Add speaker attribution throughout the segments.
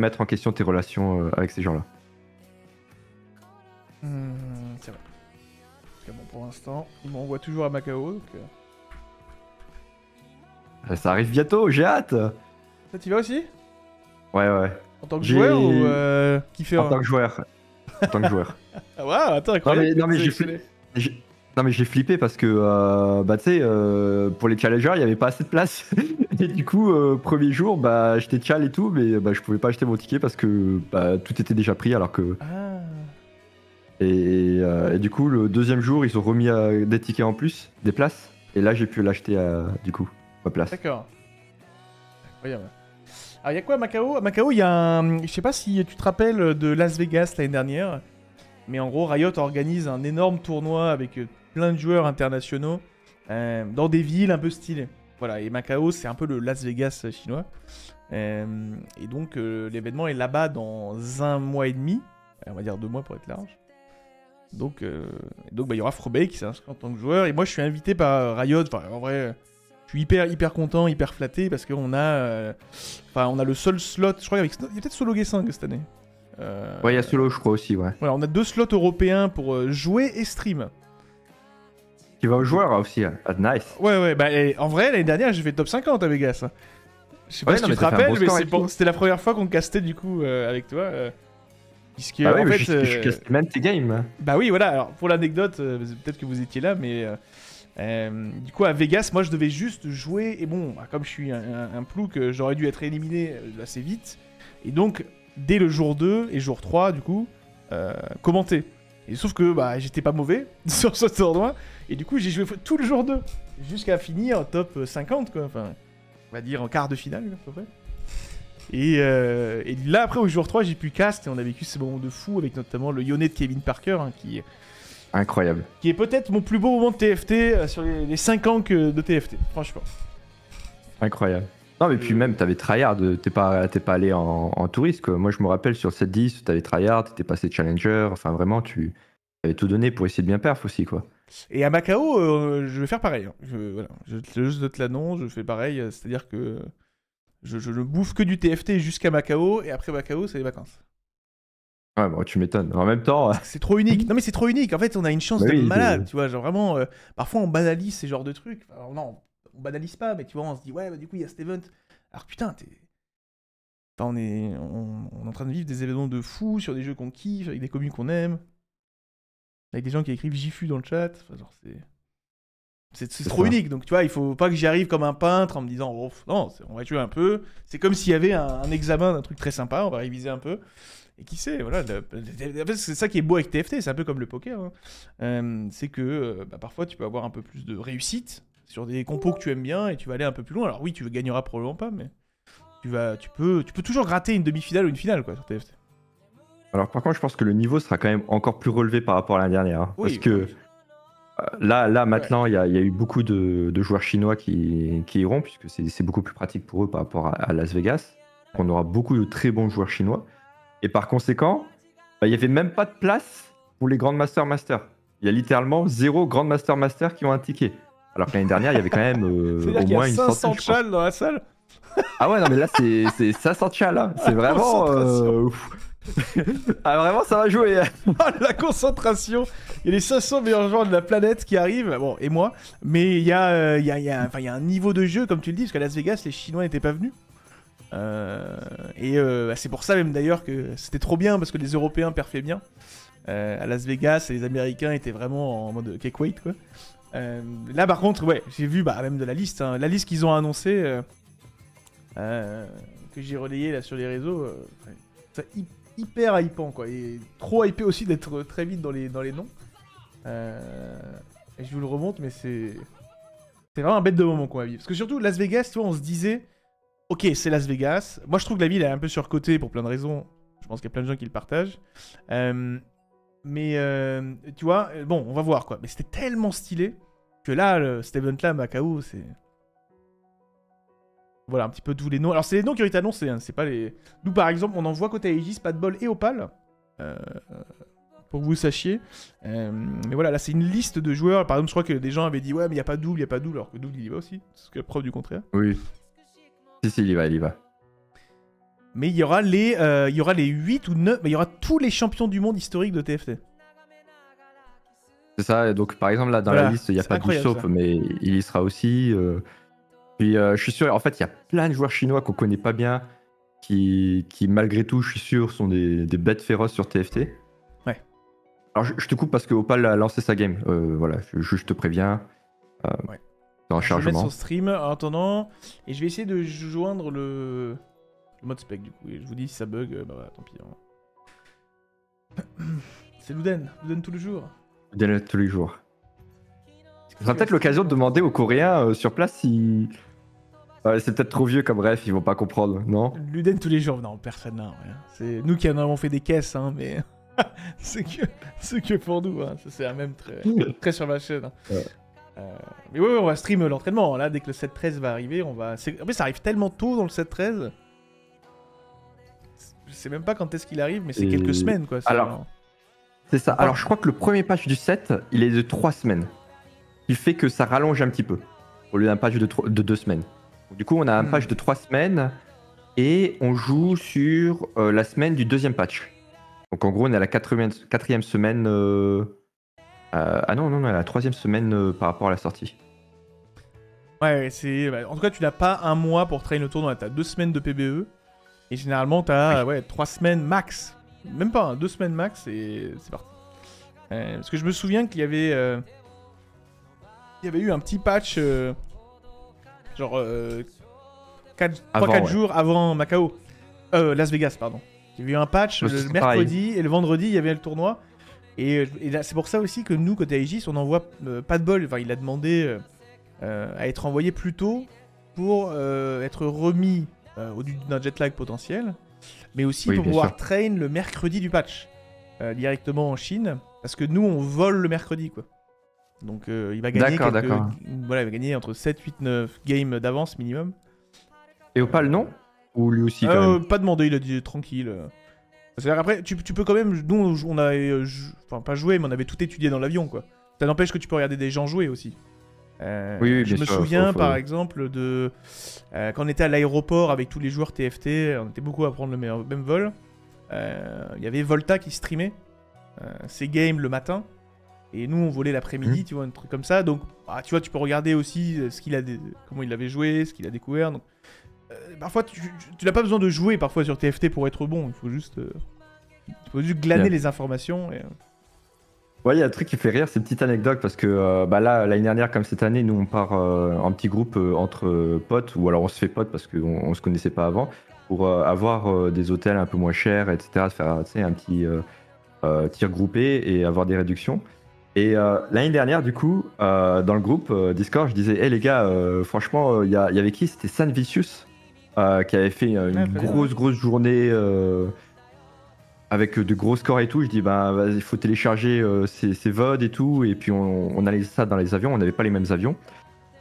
Speaker 1: remettre en question tes relations euh, avec ces gens-là.
Speaker 2: Hmm, c'est vrai. Parce que bon, pour l'instant, il m'envoie toujours à Macao. Donc, euh,
Speaker 1: Euh, Ça arrive bientôt, j'ai hâte.
Speaker 2: Ça, t'y vas aussi?
Speaker 1: Ouais, ouais.
Speaker 2: En tant que joueur ou euh, kiffer
Speaker 1: En tant que joueur. En tant que joueur.
Speaker 2: Ah ouais, attends, incroyable.
Speaker 1: non, mais. J'ai- Non mais j'ai flippé parce que euh, bah tu sais euh, pour les challengers il y avait pas assez de place et du coup euh, premier jour bah j'étais chal et tout mais bah je pouvais pas acheter mon ticket parce que bah, tout était déjà pris alors que
Speaker 2: Ah.
Speaker 1: et, euh, et du coup le deuxième jour ils ont remis des tickets en plus des places et là j'ai pu l'acheter du coup ma place.
Speaker 2: D'accord. Incroyable. Alors, il y a quoi à Macao? À Macao, il y a un. Je sais pas si tu te rappelles de Las Vegas l'année dernière, mais en gros, Riot organise un énorme tournoi avec plein de joueurs internationaux euh, dans des villes un peu stylées. Voilà, et Macao, c'est un peu le Las Vegas chinois. Euh, et donc, euh, l'événement est là-bas dans un mois et demi, on va dire deux mois pour être large. Donc, euh, donc bah, il y aura Frobey qui s'inscrit en tant que joueur. Et moi, je suis invité par Riot. Enfin, en vrai, je suis hyper, hyper content, hyper flatté parce qu'on a, euh, enfin, on a le seul slot. Je crois avec, il y a peut-être Solo G5 cette année. Euh,
Speaker 1: Ouais il y a solo je crois aussi ouais.
Speaker 2: voilà, on a deux slots européens pour euh, jouer et stream.
Speaker 1: Tu vas aux joueurs aussi ah, nice.
Speaker 2: Ouais, ouais, bah et en vrai, l'année dernière, j'ai fait top 50 à Vegas. hein. Je sais pas
Speaker 1: Ouais,
Speaker 2: si
Speaker 1: non,
Speaker 2: tu
Speaker 1: mais
Speaker 2: te
Speaker 1: t'as fait un
Speaker 2: rappelles,
Speaker 1: bon
Speaker 2: mais
Speaker 1: score
Speaker 2: c'est
Speaker 1: et
Speaker 2: pour-
Speaker 1: tout.
Speaker 2: c'était la première fois qu'on castait du coup euh, avec toi. euh, puisque,
Speaker 1: Bah ouais
Speaker 2: en
Speaker 1: mais
Speaker 2: fait,
Speaker 1: je,
Speaker 2: euh,
Speaker 1: je casse même tes games.
Speaker 2: Bah oui, voilà. Alors, pour l'anecdote, euh, peut-être que vous étiez là, mais euh, euh, du coup, à Vegas, moi, je devais juste jouer. Et bon, bah, comme je suis un, un, un plouc, euh, j'aurais dû être éliminé euh, assez vite. Et donc, dès le jour 2 et jour 3, du coup, euh, commenter. Et sauf que bah, j'étais pas mauvais sur ce tournoi. Et du coup, j'ai joué tout le jour 2. Jusqu'à finir top 50, quoi. Enfin, on va dire en quart de finale, à peu près. Et, euh, et là, après, au jour 3, j'ai pu cast et on a vécu ces moments de fou avec notamment le Yone de Kevin Parker, hein, qui,
Speaker 1: Incroyable.
Speaker 2: qui est peut-être mon plus beau moment de TFT euh, sur les, les 5 ans que de TFT, franchement.
Speaker 1: Incroyable. Non, mais puis
Speaker 2: Euh,
Speaker 1: même, t'avais tryhard, t'es pas, t'es pas allé en, en touriste, quoi. Moi, je me rappelle sur 7-10, t'avais tryhard, t'étais passé challenger, enfin vraiment, tu avais tout donné pour essayer de bien perf aussi, quoi.
Speaker 2: Et à Macao, euh, je vais faire pareil. hein. Je, voilà, je, te- l'annonce, je fais pareil, euh, c'est-à-dire que je, je ne bouffe que du TFT jusqu'à Macao, et après Macao, c'est les vacances.
Speaker 1: Ouais, bon, tu m'étonnes. En même temps,
Speaker 2: C'est trop unique. Non mais c'est trop unique. En fait, on a une chance
Speaker 1: Bah
Speaker 2: de
Speaker 1: oui, de-
Speaker 2: malade, tu vois. Genre vraiment, euh, parfois on banalise ces genres de trucs. Alors non, on banalise pas, mais tu vois, on se dit ouais, bah, du coup il y a cet event. Alors putain, t'es, Enfin, on est, on, on est en train de vivre des événements de fou sur des jeux qu'on kiffe, avec des communes qu'on aime, avec des gens qui écrivent Jifu dans le chat. Enfin, genre c'est, trop
Speaker 1: ça.
Speaker 2: unique. Donc tu vois, il faut pas que j'y arrive comme un peintre en me disant oh, non, on va jouer un peu. C'est comme s'il y avait un, un examen d'un truc très sympa, on va réviser un peu. Et qui sait, voilà. c'est ça qui est beau avec TFT, c'est un peu comme le poker. hein. Euh, c'est que euh, bah, parfois tu peux avoir un peu plus de réussite sur des compos que tu aimes bien et tu vas aller un peu plus loin. Alors oui, tu gagneras probablement pas, mais tu vas, tu peux, tu peux toujours gratter une demi-finale ou une finale quoi sur TFT.
Speaker 1: Alors par contre, je pense que le niveau sera quand même encore plus relevé par rapport à l'année dernière. hein.
Speaker 2: Oui,
Speaker 1: parce que euh, là, là maintenant, il y, a- il y a eu beaucoup de, de joueurs chinois qui, qui iront, puisque c'est beaucoup plus pratique pour eux par rapport à, à Las Vegas. On aura beaucoup de très bons joueurs chinois. Et par conséquent, bah, il n'y avait même pas de place pour les Grandmaster Master. Il y a littéralement zéro Grandmaster Master qui ont un ticket. Alors que l'année dernière, il y avait quand même euh, au
Speaker 2: qu'il y
Speaker 1: moins
Speaker 2: a
Speaker 1: une
Speaker 2: 500
Speaker 1: centaine. je crois.
Speaker 2: chals dans la salle?
Speaker 1: Ah ouais, non, mais là, c'est c'est 500 chals. hein. C'est vraiment.
Speaker 2: concentration.
Speaker 1: euh, ouf. ah, vraiment, ça va jouer. hein.
Speaker 2: Ah, la concentration Il y a les 500 meilleurs joueurs de la planète qui arrivent, bon, et moi, mais il y, a, euh, y, a, y, a, y a un niveau de jeu, comme tu le dis, parce qu'à Las Vegas, les Chinois n'étaient pas venus. Euh, et euh, bah, c'est pour ça même d'ailleurs que c'était trop bien, parce que les Européens perfaient bien. À Las Vegas, les Américains étaient vraiment en mode cake quoi. Là, par contre, ouais, j'ai vu bah, même de la liste, hein, la liste qu'ils ont annoncée, que j'ai relayée là sur les réseaux, euh, ouais, c'est hy- hyper hypant, quoi. Et trop hypé aussi d'être très vite dans les, dans les noms. Euh, et je vous le remonte, mais c'est. C'est vraiment un bête de moment qu'on va vivre. Parce que surtout, Las Vegas, tu vois, on se disait, ok, c'est Las Vegas. Moi, je trouve que la ville est un peu surcotée pour plein de raisons. Je pense qu'il y a plein de gens qui le partagent. Euh, mais, euh, tu vois, bon, on va voir, quoi. Mais c'était tellement stylé que là, cet event-là, Macao, c'est. Voilà, un petit peu tous les noms. Alors, c'est les noms qui ont été annoncés, hein, c'est pas les. Nous, par exemple, on envoie côté Aegis, pas de bol et Opal. Euh, pour que vous sachiez. Euh, mais voilà, là, c'est une liste de joueurs. Par exemple, je crois que des gens avaient dit Ouais, mais il n'y a pas double, il n'y a pas double, alors que double, il y va aussi. C'est que preuve du contraire.
Speaker 1: Oui. Si, si, il y va, il y va.
Speaker 2: mais il y aura les, euh, il y aura les 8 ou 9, il y aura tous les champions du monde historiques de TFT.
Speaker 1: C'est ça, donc par exemple là dans la liste il n'y a pas d'Usopp mais il y sera aussi. Euh. Puis je suis sûr, en fait il y a plein de joueurs chinois qu'on connaît pas bien, qui, qui malgré tout je suis sûr sont des, des bêtes féroces sur TFT.
Speaker 2: Ouais.
Speaker 1: Alors je, te coupe parce que Opal a lancé sa game, voilà, je, je, te préviens.
Speaker 2: ouais. En chargement. Je vais mettre son stream en attendant et je vais essayer de joindre le le mode spec du coup. Et je vous dis si ça bug, euh, bah voilà, tant pis. Hein. C'est Luden, Luden tous les jours.
Speaker 1: Luden tous les jours. Ce sera peut-être l'occasion de demander aux Coréens euh, sur place si. C'est peut-être trop vieux comme bref, ils vont pas comprendre, non?
Speaker 2: Luden tous les jours, non, personne n'a. C'est nous qui en avons fait des caisses, hein, mais c'est que, que pour nous. Hein. C'est un même très, très sur ma chaîne. Hein. Euh, mais oui, on va stream l'entraînement. Là, dès que le 7-13 va arriver, on va. En fait, ça arrive tellement tôt dans le 7-13 je sais même pas quand est-ce qu'il arrive, mais c'est quelques semaines quoi.
Speaker 1: Alors, c'est ça. Alors je crois que le premier patch du 7, il est de 3 semaines. Il fait que ça rallonge un petit peu au lieu d'un patch de, 2 semaines. Du coup, on a un hmm. patch de 3 semaines et on joue sur euh, la semaine du deuxième patch. Donc en gros, on est à la quatrième, quatrième semaine. Euh, euh, ah non, non, on est à la troisième semaine par rapport à la sortie.
Speaker 2: Ouais, c'est. Bah, en tout cas, tu n'as pas un mois pour traîner le tournoi. Tu as deux semaines de PBE. Et généralement, t'as ouais, 3 semaines max. Même pas, 2 hein, semaines max et c'est parti. Parce que je me souviens qu'il y avait. Euh, il y avait eu un petit patch. Euh, genre. 3-4 jours avant Macao. Euh, Las Vegas, pardon. Il y avait eu un patch le mercredi et le vendredi, il y avait le tournoi. Et, c'est pour ça aussi que nous, côté Aegis, on n'envoie pas de bol. Enfin, il a demandé à être envoyé plus tôt pour être remis euh, au d'un jet lag potentiel, mais aussi pour pouvoir train le mercredi du patch euh, directement en Chine, parce que nous on vole le mercredi quoi. Donc euh, il va gagner quelques... voilà, il va gagner entre 7, 8, 9 games d'avance minimum.
Speaker 1: Et Opal non? Ou lui aussi
Speaker 2: Pas demandé, il a dit tranquille. C'est-à-dire après, tu, tu, peux quand même. Nous, on avait. Enfin, pas joué, mais on avait tout étudié dans l'avion, quoi. Ça n'empêche que tu peux regarder des gens jouer aussi. Euh, oui, je me souviens par exemple de euh, quand on était à l'aéroport avec tous les joueurs TFT, on était beaucoup à prendre le même vol. Euh, il y avait Volta qui streamait ses games le matin et nous on volait l'après-midi, mmh. tu vois, un truc comme ça. Donc bah, tu vois, tu peux regarder aussi ce qu'il a, comment il avait joué, ce qu'il a découvert. Donc parfois tu, n'as pas besoin de jouer parfois sur TFT pour être bon. Il faut juste, il faut juste glaner les informations. Et...
Speaker 1: Ouais, il y a un truc qui fait rire, c'est une petite anecdote parce que euh, bah là, l'année dernière, comme cette année, nous on part euh, en petit groupe euh, entre potes, ou alors on se fait potes parce qu'on on se connaissait pas avant, pour avoir des hôtels un peu moins chers, etc., faire un petit tir groupé et avoir des réductions. Et l'année dernière, du coup, dans le groupe Discord, je disais, hé les gars, franchement, il y, y, avait qui? C'était San Vicious qui avait fait une grosse, grosse journée avec de gros scores et tout, je dis bah il faut télécharger euh, ces, VOD et tout, et puis on, on allait ça dans les avions, on n'avait pas les mêmes avions.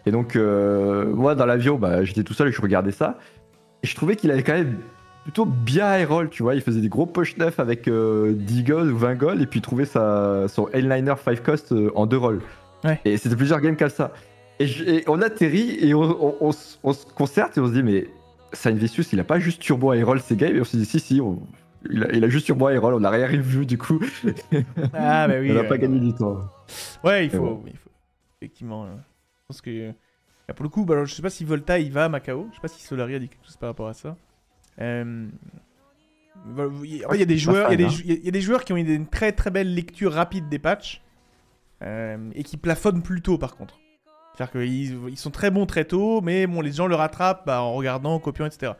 Speaker 1: Et donc euh, moi dans l'avion, bah, j'étais tout seul et je regardais ça, et je trouvais qu'il avait quand même plutôt bien high roll, tu vois, il faisait des gros push neufs avec 10 euh, goals ou 20 goals, et puis il trouvait sa, son Airliner 5 cost en 2 rolls. Et c'était plusieurs games comme ça. Et, on atterrit et on, se concerte et on se dit mais Saint Vicious il a pas juste turbo high roll ses games, et on se dit si si, il a, juste et roll, on n'a rien vu du coup.
Speaker 2: Ah bah oui.
Speaker 1: on n'a pas gagné du temps.
Speaker 2: Ouais, il faut, il faut. Effectivement. Euh, je pense que. pour le coup, bah, je sais pas si Volta il va à Macao. Je sais pas si Solari a dit quelque chose par rapport à ça. Euh... il y a des joueurs, il y, il y, a des joueurs qui ont une très très belle lecture rapide des patchs euh, et qui plafonnent plus tôt par contre. C'est-à-dire qu'ils ils sont très bons très tôt, mais bon, les gens le rattrapent bah, en regardant, en copiant, etc.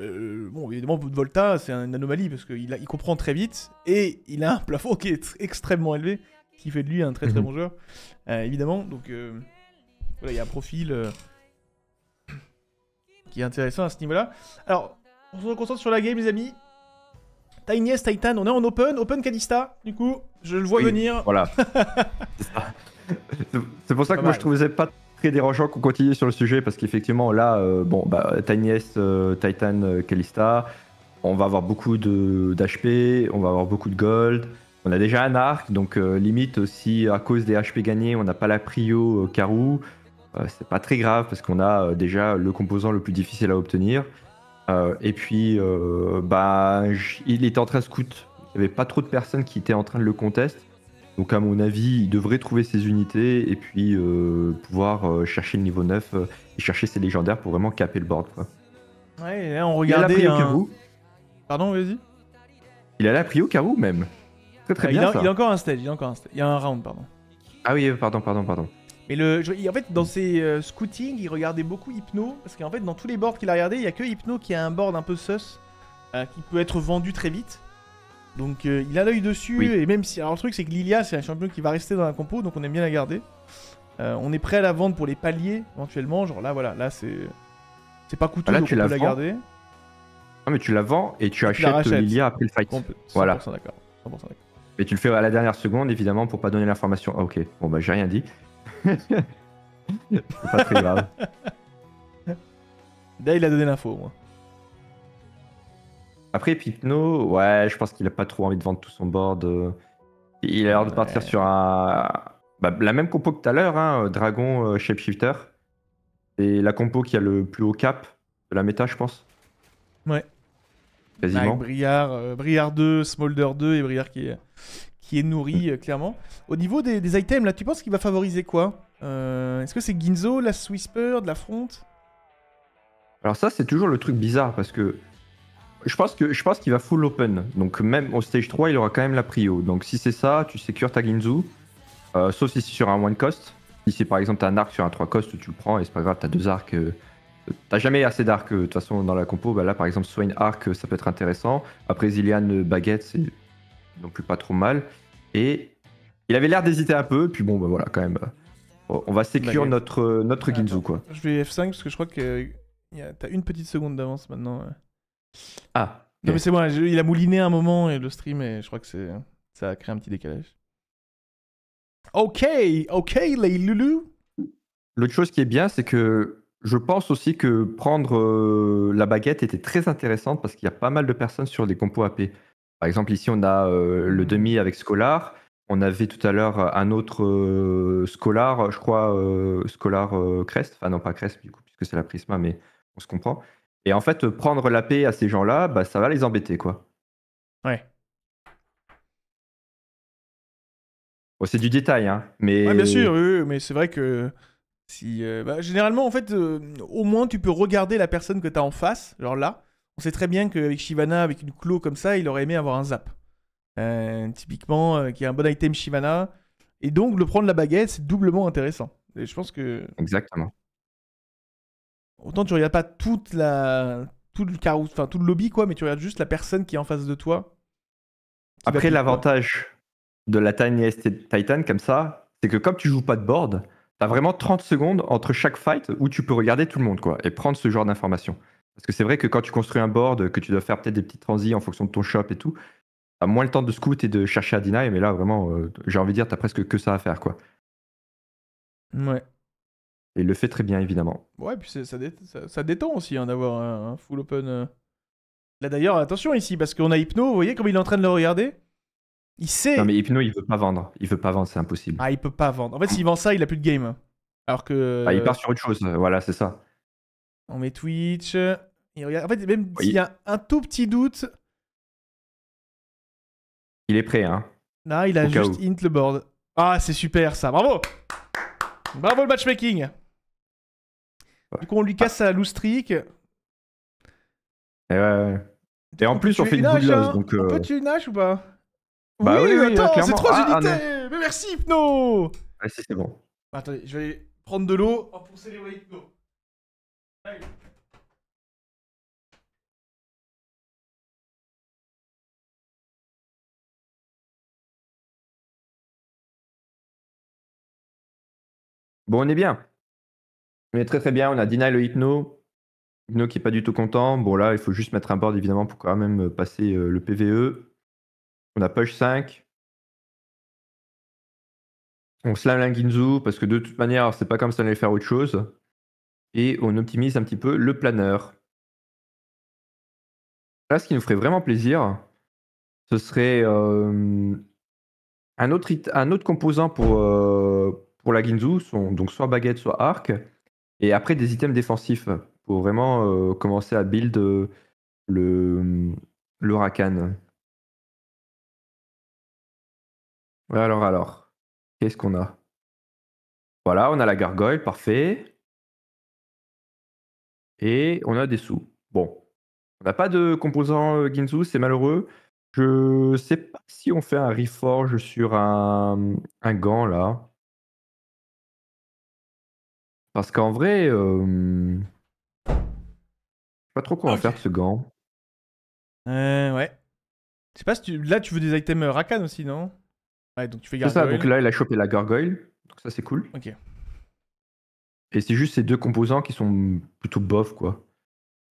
Speaker 2: Euh, bon, évidemment, Volta, c'est une anomalie parce qu'il il comprend très vite et il a un plafond qui est extrêmement élevé, qui fait de lui un très très mhm. bon joueur, euh, évidemment. Donc, euh, voilà, il y a un profil qui est intéressant à ce niveau-là. Alors, on se concentre sur la game, les amis. Tiny Titan, on est en open, open Kalista, du coup, je le vois venir.
Speaker 1: Voilà. c'est pour ça que moi je trouvais pas très dérangeant qu'on continue sur le sujet parce qu'effectivement, là, euh, bon, bah, euh, Titan, euh, Kalista, on va avoir beaucoup d'HP, on va avoir beaucoup de gold. On a déjà un arc, donc limite aussi à cause des HP gagnés, on n'a pas la prio Karou. c'est pas très grave parce qu'on a déjà le composant le plus difficile à obtenir. Euh, et puis, euh, bah, il était en train de scout. Il n'y avait pas trop de personnes qui étaient en train de le contest. Donc, à mon avis, il devrait trouver ses unités et puis euh, pouvoir chercher le niveau 9 et chercher ses légendaires pour vraiment caper le board. Quoi.
Speaker 2: Ouais, là, on regardait. Un... Pardon, vas-y.
Speaker 1: Il a la prio Karou même. Très très bien.
Speaker 2: Il a, il a encore un stage, il a encore un stage. Il y a un round, pardon.
Speaker 1: Ah oui, pardon, pardon, pardon.
Speaker 2: Mais le, en fait, dans ses euh, scouting, il regardait beaucoup Hypno. Parce qu'en fait, dans tous les boards qu'il a regardé, il y a que Hypno qui a un board un peu sus. Euh, qui peut être vendu très vite. Donc euh, il a l'œil dessus. Et même si. Alors le truc, c'est que Lilia, c'est un champion qui va rester dans la compo. Donc on aime bien la garder. on est prêt à la vendre pour les paliers, éventuellement. Genre là, voilà. Là, c'est. C'est pas coûteux,
Speaker 1: là, tu la, garder. Non, mais tu la vends et tu, achètes Lilia après le fight. 100%
Speaker 2: voilà. d'accord.
Speaker 1: Mais tu le fais à la dernière seconde, évidemment, pour pas donner l'information. Ah, ok, bon, bah, j'ai rien dit. C'est pas très grave.
Speaker 2: Là, il a donné l'info, moi.
Speaker 1: Après, Pipno, ouais, je pense qu'il a pas trop envie de vendre tout son board. Euh. Il a l'air de partir sur un. Bah, la même compo que tout à l'heure, hein, Dragon euh, Shapeshifter. C'est la compo qui a le plus haut cap de la méta, je pense.
Speaker 2: Ouais.
Speaker 1: Quasiment.
Speaker 2: Avec Briard, euh, Briard 2, Smolder 2 et Briard qui est, qui est nourri, clairement. Au niveau des, items, là, tu penses qu'il va favoriser quoi euh, Est-ce que c'est Ginzo, la Whisper, de la Front
Speaker 1: Alors ça, c'est toujours le truc bizarre, parce que je pense que je pense qu'il va full open. Donc même au stage 3, il aura quand même la prio. Donc si c'est ça, tu sécures ta Ginzu. Euh, sauf si c'est sur un one cost. Si c'est par exemple un arc sur un 3 cost, tu le prends et c'est pas grave, t'as deux arcs. Euh, t'as jamais assez d'arcs de toute façon dans la compo. Bah là par exemple Swain Arc ça peut être intéressant. Après Zillian Baguette c'est non plus pas trop mal. Et il avait l'air d'hésiter un peu, puis bon, bah voilà, quand même. Euh, on va sécure notre, notre Ginzu, quoi.
Speaker 2: Je vais F5 parce que je crois que t'as une petite seconde d'avance maintenant.
Speaker 1: Ah.
Speaker 2: Non, mais c'est bon, il a mouliné un moment et le stream, et je crois que c'est ça a créé un petit décalage. Ok, ok, les loulous.
Speaker 1: L'autre chose qui est bien, c'est que je pense aussi que prendre euh, la baguette était très intéressante parce qu'il y a pas mal de personnes sur des compos AP. Par exemple, ici, on a euh, le mmh. demi avec Scholar. On avait tout à l'heure un autre euh, Scholar, je crois, euh, Scholar Crest. Enfin, non, pas Crest, du coup, puisque c'est la Prisma, mais on se comprend. Et en fait, prendre la paix à ces gens-là, bah, ça va les embêter, quoi.
Speaker 2: Ouais.
Speaker 1: Bon, c'est du détail, hein. Mais...
Speaker 2: Ouais, bien sûr, oui, mais c'est vrai que si, bah, généralement, en fait, au moins, tu peux regarder la personne que tu as en face, genre là, on sait très bien qu'avec Shivana, avec une clo comme ça, il aurait aimé avoir un zap. Euh, typiquement, euh, qui est un bon item Shivana. Et donc, le prendre la baguette, c'est doublement intéressant. Et je pense que.
Speaker 1: Exactement.
Speaker 2: Autant tu regardes pas toute la. Tout le, carou... enfin, tout le lobby, quoi, mais tu regardes juste la personne qui est en face de toi.
Speaker 1: Après, l'avantage de la Tiny Titan comme ça, c'est que comme tu joues pas de board, t'as vraiment 30 secondes entre chaque fight où tu peux regarder tout le monde, quoi, et prendre ce genre d'informations. Parce que c'est vrai que quand tu construis un board, que tu dois faire peut-être des petits transits en fonction de ton shop et tout, t'as moins le temps de scout et de chercher à deny, mais là vraiment, euh, j'ai envie de dire, t'as presque que ça à faire quoi.
Speaker 2: Ouais.
Speaker 1: Et il le fait très bien évidemment.
Speaker 2: Ouais, puis ça, ça, détend aussi hein, d'avoir un, full open. Euh. Là d'ailleurs, attention ici, parce qu'on a Hypno, vous voyez comme il est en train de le regarder? Il sait.
Speaker 1: Non mais Hypno il veut pas vendre, il veut pas vendre, c'est impossible.
Speaker 2: Ah, il peut pas vendre. En fait, s'il vend ça, il a plus de game. Alors que.
Speaker 1: Ah, il part sur autre chose, voilà, c'est ça.
Speaker 2: On met Twitch. En fait, même s'il y a un tout petit doute.
Speaker 1: Il est prêt, hein.
Speaker 2: Là, il a juste int le board. Ah, c'est super ça, bravo Bravo le matchmaking Du coup, on lui casse sa loose streak. Et
Speaker 1: ouais, ouais. Et en plus, on fait une boule hein donc.
Speaker 2: Euh... On tu Nash ou pas?
Speaker 1: Bah oui, oui,
Speaker 2: attends, c'est trois ah, unités Mais merci, Hypno
Speaker 1: Ah si, c'est bon.
Speaker 2: Attendez, je vais prendre de l'eau pour célébrer. Allez.
Speaker 1: Bon, on est bien. On est très très bien. On a Dina le Hypno. Hypno qui est pas du tout content. Bon, là, il faut juste mettre un board évidemment pour quand même euh, passer euh, le PVE. On a push 5. On slam la Ginzu parce que de toute manière, c'est pas comme ça on allait faire autre chose. Et on optimise un petit peu le planeur. Là, ce qui nous ferait vraiment plaisir, ce serait euh, un autre composant pour, pour la Ginzu sont donc soit baguette, soit arc, et après des items défensifs faut vraiment euh, commencer à build euh, le, le Rakan. Alors, alors, qu'est-ce qu'on a? Voilà, on a la gargoyle, parfait. Et on a des sous. Bon, on n'a pas de composant euh, Ginzu, c'est malheureux. Je sais pas si on fait un reforge sur un, un gant là. Parce qu'en vrai, euh, je sais pas trop quoi va
Speaker 2: Ok.
Speaker 1: faire de ce gant.
Speaker 2: Euh, ouais. Je sais pas si tu... Là, tu veux des items euh, Rakan aussi, non? Ouais, donc tu fais
Speaker 1: C'est ça,
Speaker 2: gargoyle.
Speaker 1: donc là il a chopé la gargoyle, donc ça c'est cool.
Speaker 2: Ok.
Speaker 1: Et c'est juste ces deux composants qui sont plutôt bof quoi.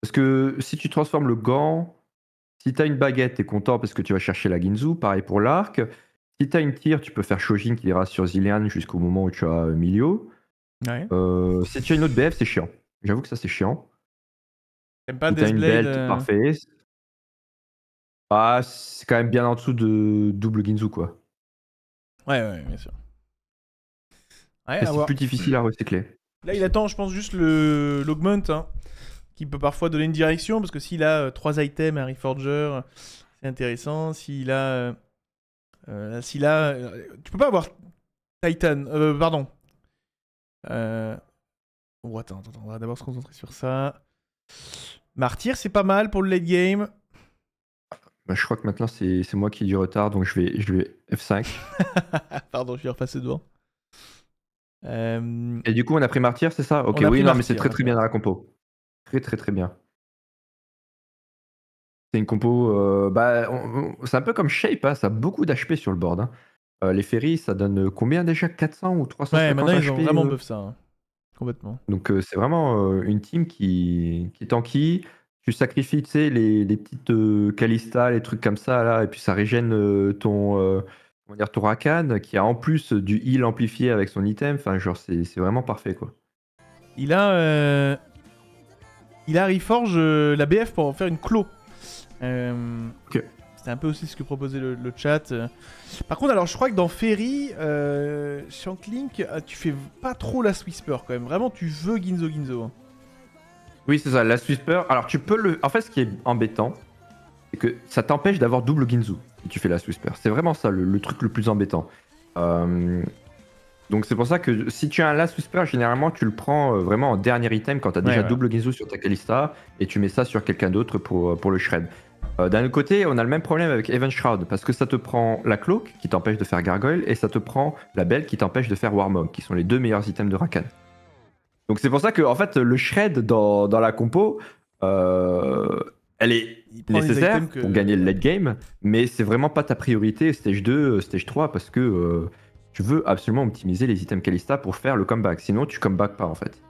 Speaker 1: Parce que si tu transformes le gant, si t'as une baguette, t'es content parce que tu vas chercher la Ginzu, pareil pour l'arc. Si t'as une tire, tu peux faire Shojin qui ira sur Zilean jusqu'au moment où tu as euh, Milio.
Speaker 2: Ouais.
Speaker 1: Euh, si tu as une autre BF, c'est chiant. J'avoue que ça c'est chiant.
Speaker 2: T'aimes pas
Speaker 1: Si une belt,
Speaker 2: euh,
Speaker 1: parfait. Ah, c'est quand même bien en dessous de double Ginzu quoi.
Speaker 2: Ouais, ouais, bien sûr. Ouais,
Speaker 1: c'est plus difficile à recycler.
Speaker 2: Là, il attend, je pense, juste le l'augment, hein, qui peut parfois donner une direction, parce que s'il a euh, trois items, un Reforger, c'est intéressant. S'il a... euh, s'il a... tu peux pas avoir Titan, pardon. Euh... Oh, attends, attends, on va d'abord se concentrer sur ça. Martyr, c'est pas mal pour le late game.
Speaker 1: Bah, je crois que maintenant c'est moi qui ai du retard, donc je vais, je vais F5.
Speaker 2: pardon, je vais repasser devant. Euh,
Speaker 1: Et du coup, on a pris Martyr, c'est ça? Ok, oui, non, mais c'est très très bien dans la compo. Très très très bien. C'est une compo. euh, bah, c'est un peu comme Shape, hein, ça a beaucoup d'HP sur le board. hein. Euh, les ferries, ça donne combien déjà? 400 ou 350
Speaker 2: Ouais, maintenant ils ont vraiment
Speaker 1: euh?
Speaker 2: buff ça. hein. Complètement.
Speaker 1: Donc euh, c'est vraiment euh, une team qui, qui est tanky. Tu sacrifies, tu sais, les, les petites euh, Kalista, les trucs comme ça, là, et puis ça régène euh, ton, euh, comment dire, ton Rakan, qui a en plus du heal amplifié avec son item. Enfin, genre, c'est c'est vraiment parfait, quoi.
Speaker 2: Il a, euh, il a Reforge euh, la BF pour en faire une. Euh,
Speaker 1: Ok.
Speaker 2: C'était un peu aussi ce que proposait le, le chat. euh. Par contre, alors je crois que dans Ferry, euh, Shanklink, euh, tu fais pas trop la Whisper quand même. Vraiment, tu veux Ginzo Ginzo. hein.
Speaker 1: Oui, c'est ça, la Whisper. Alors, tu peux le. En fait, ce qui est embêtant, c'est que ça t'empêche d'avoir double Ginzu si tu fais la Whisper. C'est vraiment ça, le, le truc le plus embêtant. Euh, Donc, c'est pour ça que si tu as un Last Whisper, généralement, tu le prends vraiment en dernier item quand tu as
Speaker 2: Ouais,
Speaker 1: déjà
Speaker 2: ouais.
Speaker 1: double Ginzu sur ta Kalista et tu mets ça sur quelqu'un d'autre pour, pour le shred. Euh, D'un autre côté, on a le même problème avec Even Shroud parce que ça te prend la cloak qui t'empêche de faire Gargoyle et ça te prend la belle qui t'empêche de faire Warmog, qui sont les deux meilleurs items de Rakan. Donc c'est pour ça que en fait le shred dans, dans la compo, euh, elle est nécessaire
Speaker 2: que-
Speaker 1: pour gagner le late game, mais c'est vraiment pas ta priorité stage 2, euh, stage 3 parce que euh, tu veux absolument optimiser les items Kalista pour faire le comeback. Sinon tu comeback pas en fait.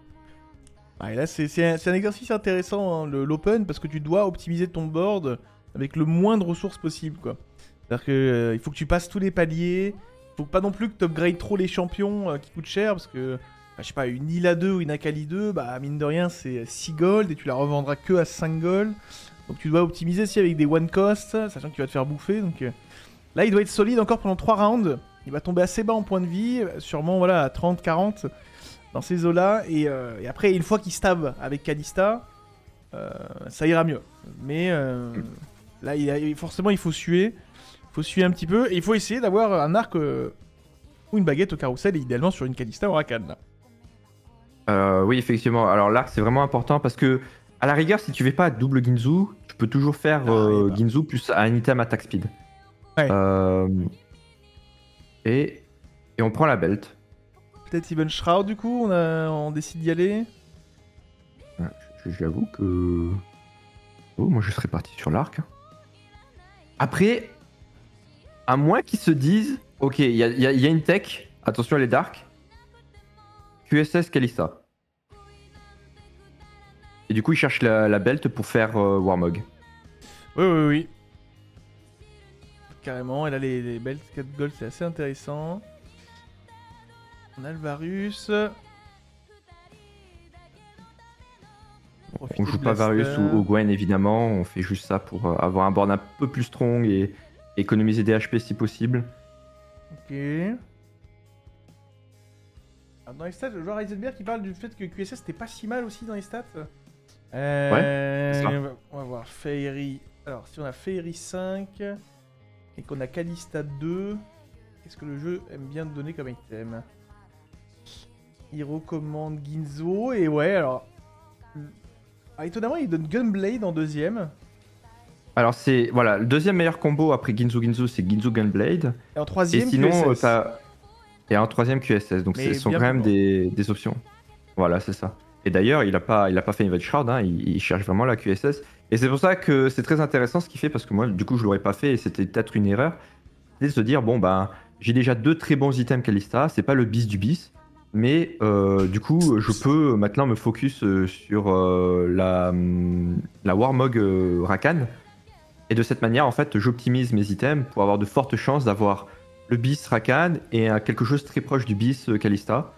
Speaker 2: Là, c'est un, exercice intéressant, hein, le- l'open, parce que tu dois optimiser ton board avec le moins de ressources possible, quoi. C'est-à-dire que euh, faut que tu passes tous les paliers, il faut pas non plus que tu upgrades trop les champions euh, qui coûtent cher, parce que, bah, je sais pas, une Ila 2 ou une Akali 2, bah, mine de rien, c'est 6 gold, et tu la revendras que à 5 gold. Donc tu dois optimiser aussi avec des one cost, sachant que tu vas te faire bouffer, donc... euh, Là, il doit être solide encore pendant 3 rounds. Il va tomber assez bas en point de vie, euh, sûrement voilà, à 30, 40 dans ces eaux-là. Et, euh, après, une fois qu'il stab avec Kalista, euh, ça ira mieux. Mais euh, là, il a- forcément, il faut suer. Il faut suer un petit peu. Et il faut essayer d'avoir un arc euh, ou une baguette au carrousel, et idéalement sur une Kalista ou là.
Speaker 1: Euh, oui, effectivement. Alors l'arc, c'est vraiment important parce que, à la rigueur, si tu fais pas double Ginzu, tu peux toujours faire
Speaker 2: Ah,
Speaker 1: euh,
Speaker 2: bah.
Speaker 1: Ginzu plus un item attack speed.
Speaker 2: Ouais.
Speaker 1: Euh, et, et on prend la belt.
Speaker 2: Peut-être Even Shroud, du coup, on, a- on décide d'y aller?
Speaker 1: J'avoue que. Oh, moi je serais parti sur l'arc. Après, à moins qu'ils se disent Ok, il y a, une tech, attention, elle est dark. QSS Kalista. Et du coup, ils cherchent la, la belt pour faire euh, Warmog.
Speaker 2: Oui, oui, oui. Carrément, et là, les, les belts 4 gold, c'est assez intéressant. On a le Varus.
Speaker 1: On joue pas Varius ou, ou Gwen évidemment, on fait juste ça pour euh, avoir un board un peu plus strong et économiser des HP si possible.
Speaker 2: Ok. Alors, dans les stats, le joueur Heisenberg qui parle du fait que QSS c'était pas si mal aussi dans les stats. Euh,
Speaker 1: ça.
Speaker 2: on va- voir Fairy. Alors, si on a Fairy 5 et qu'on a Kalista 2, qu'est-ce que le jeu aime bien te donner comme item? Il recommande Ginzo et ouais, alors. Ah, étonnamment, il donne Gunblade en deuxième.
Speaker 1: Alors, c'est. Voilà, le deuxième meilleur combo après Ginzu Ginzu, c'est Ginzu Gunblade.
Speaker 2: Et en
Speaker 1: Et
Speaker 2: troisième,
Speaker 1: sinon,
Speaker 2: QSS.
Speaker 1: euh. Et un troisième QSS. Donc, ce sont quand même des, des options. Voilà, c'est ça. Et d'ailleurs, il a pas, il a pas fait une Veg Shroud, hein, il, il cherche vraiment la QSS. Et c'est pour ça que c'est très intéressant ce qu'il fait, parce que moi, du coup, je l'aurais pas fait et c'était peut-être une erreur. C'est de se dire, bon, ben, j'ai déjà deux très bons items Kalista, c'est pas le bis du bis, mais euh, du coup, je peux maintenant me focus euh, sur euh, la, hum, la Warmog euh, Rakan. Et de cette manière, en fait, j'optimise mes items pour avoir de fortes chances d'avoir le bis Rakan et quelque chose très proche du bis Kalista.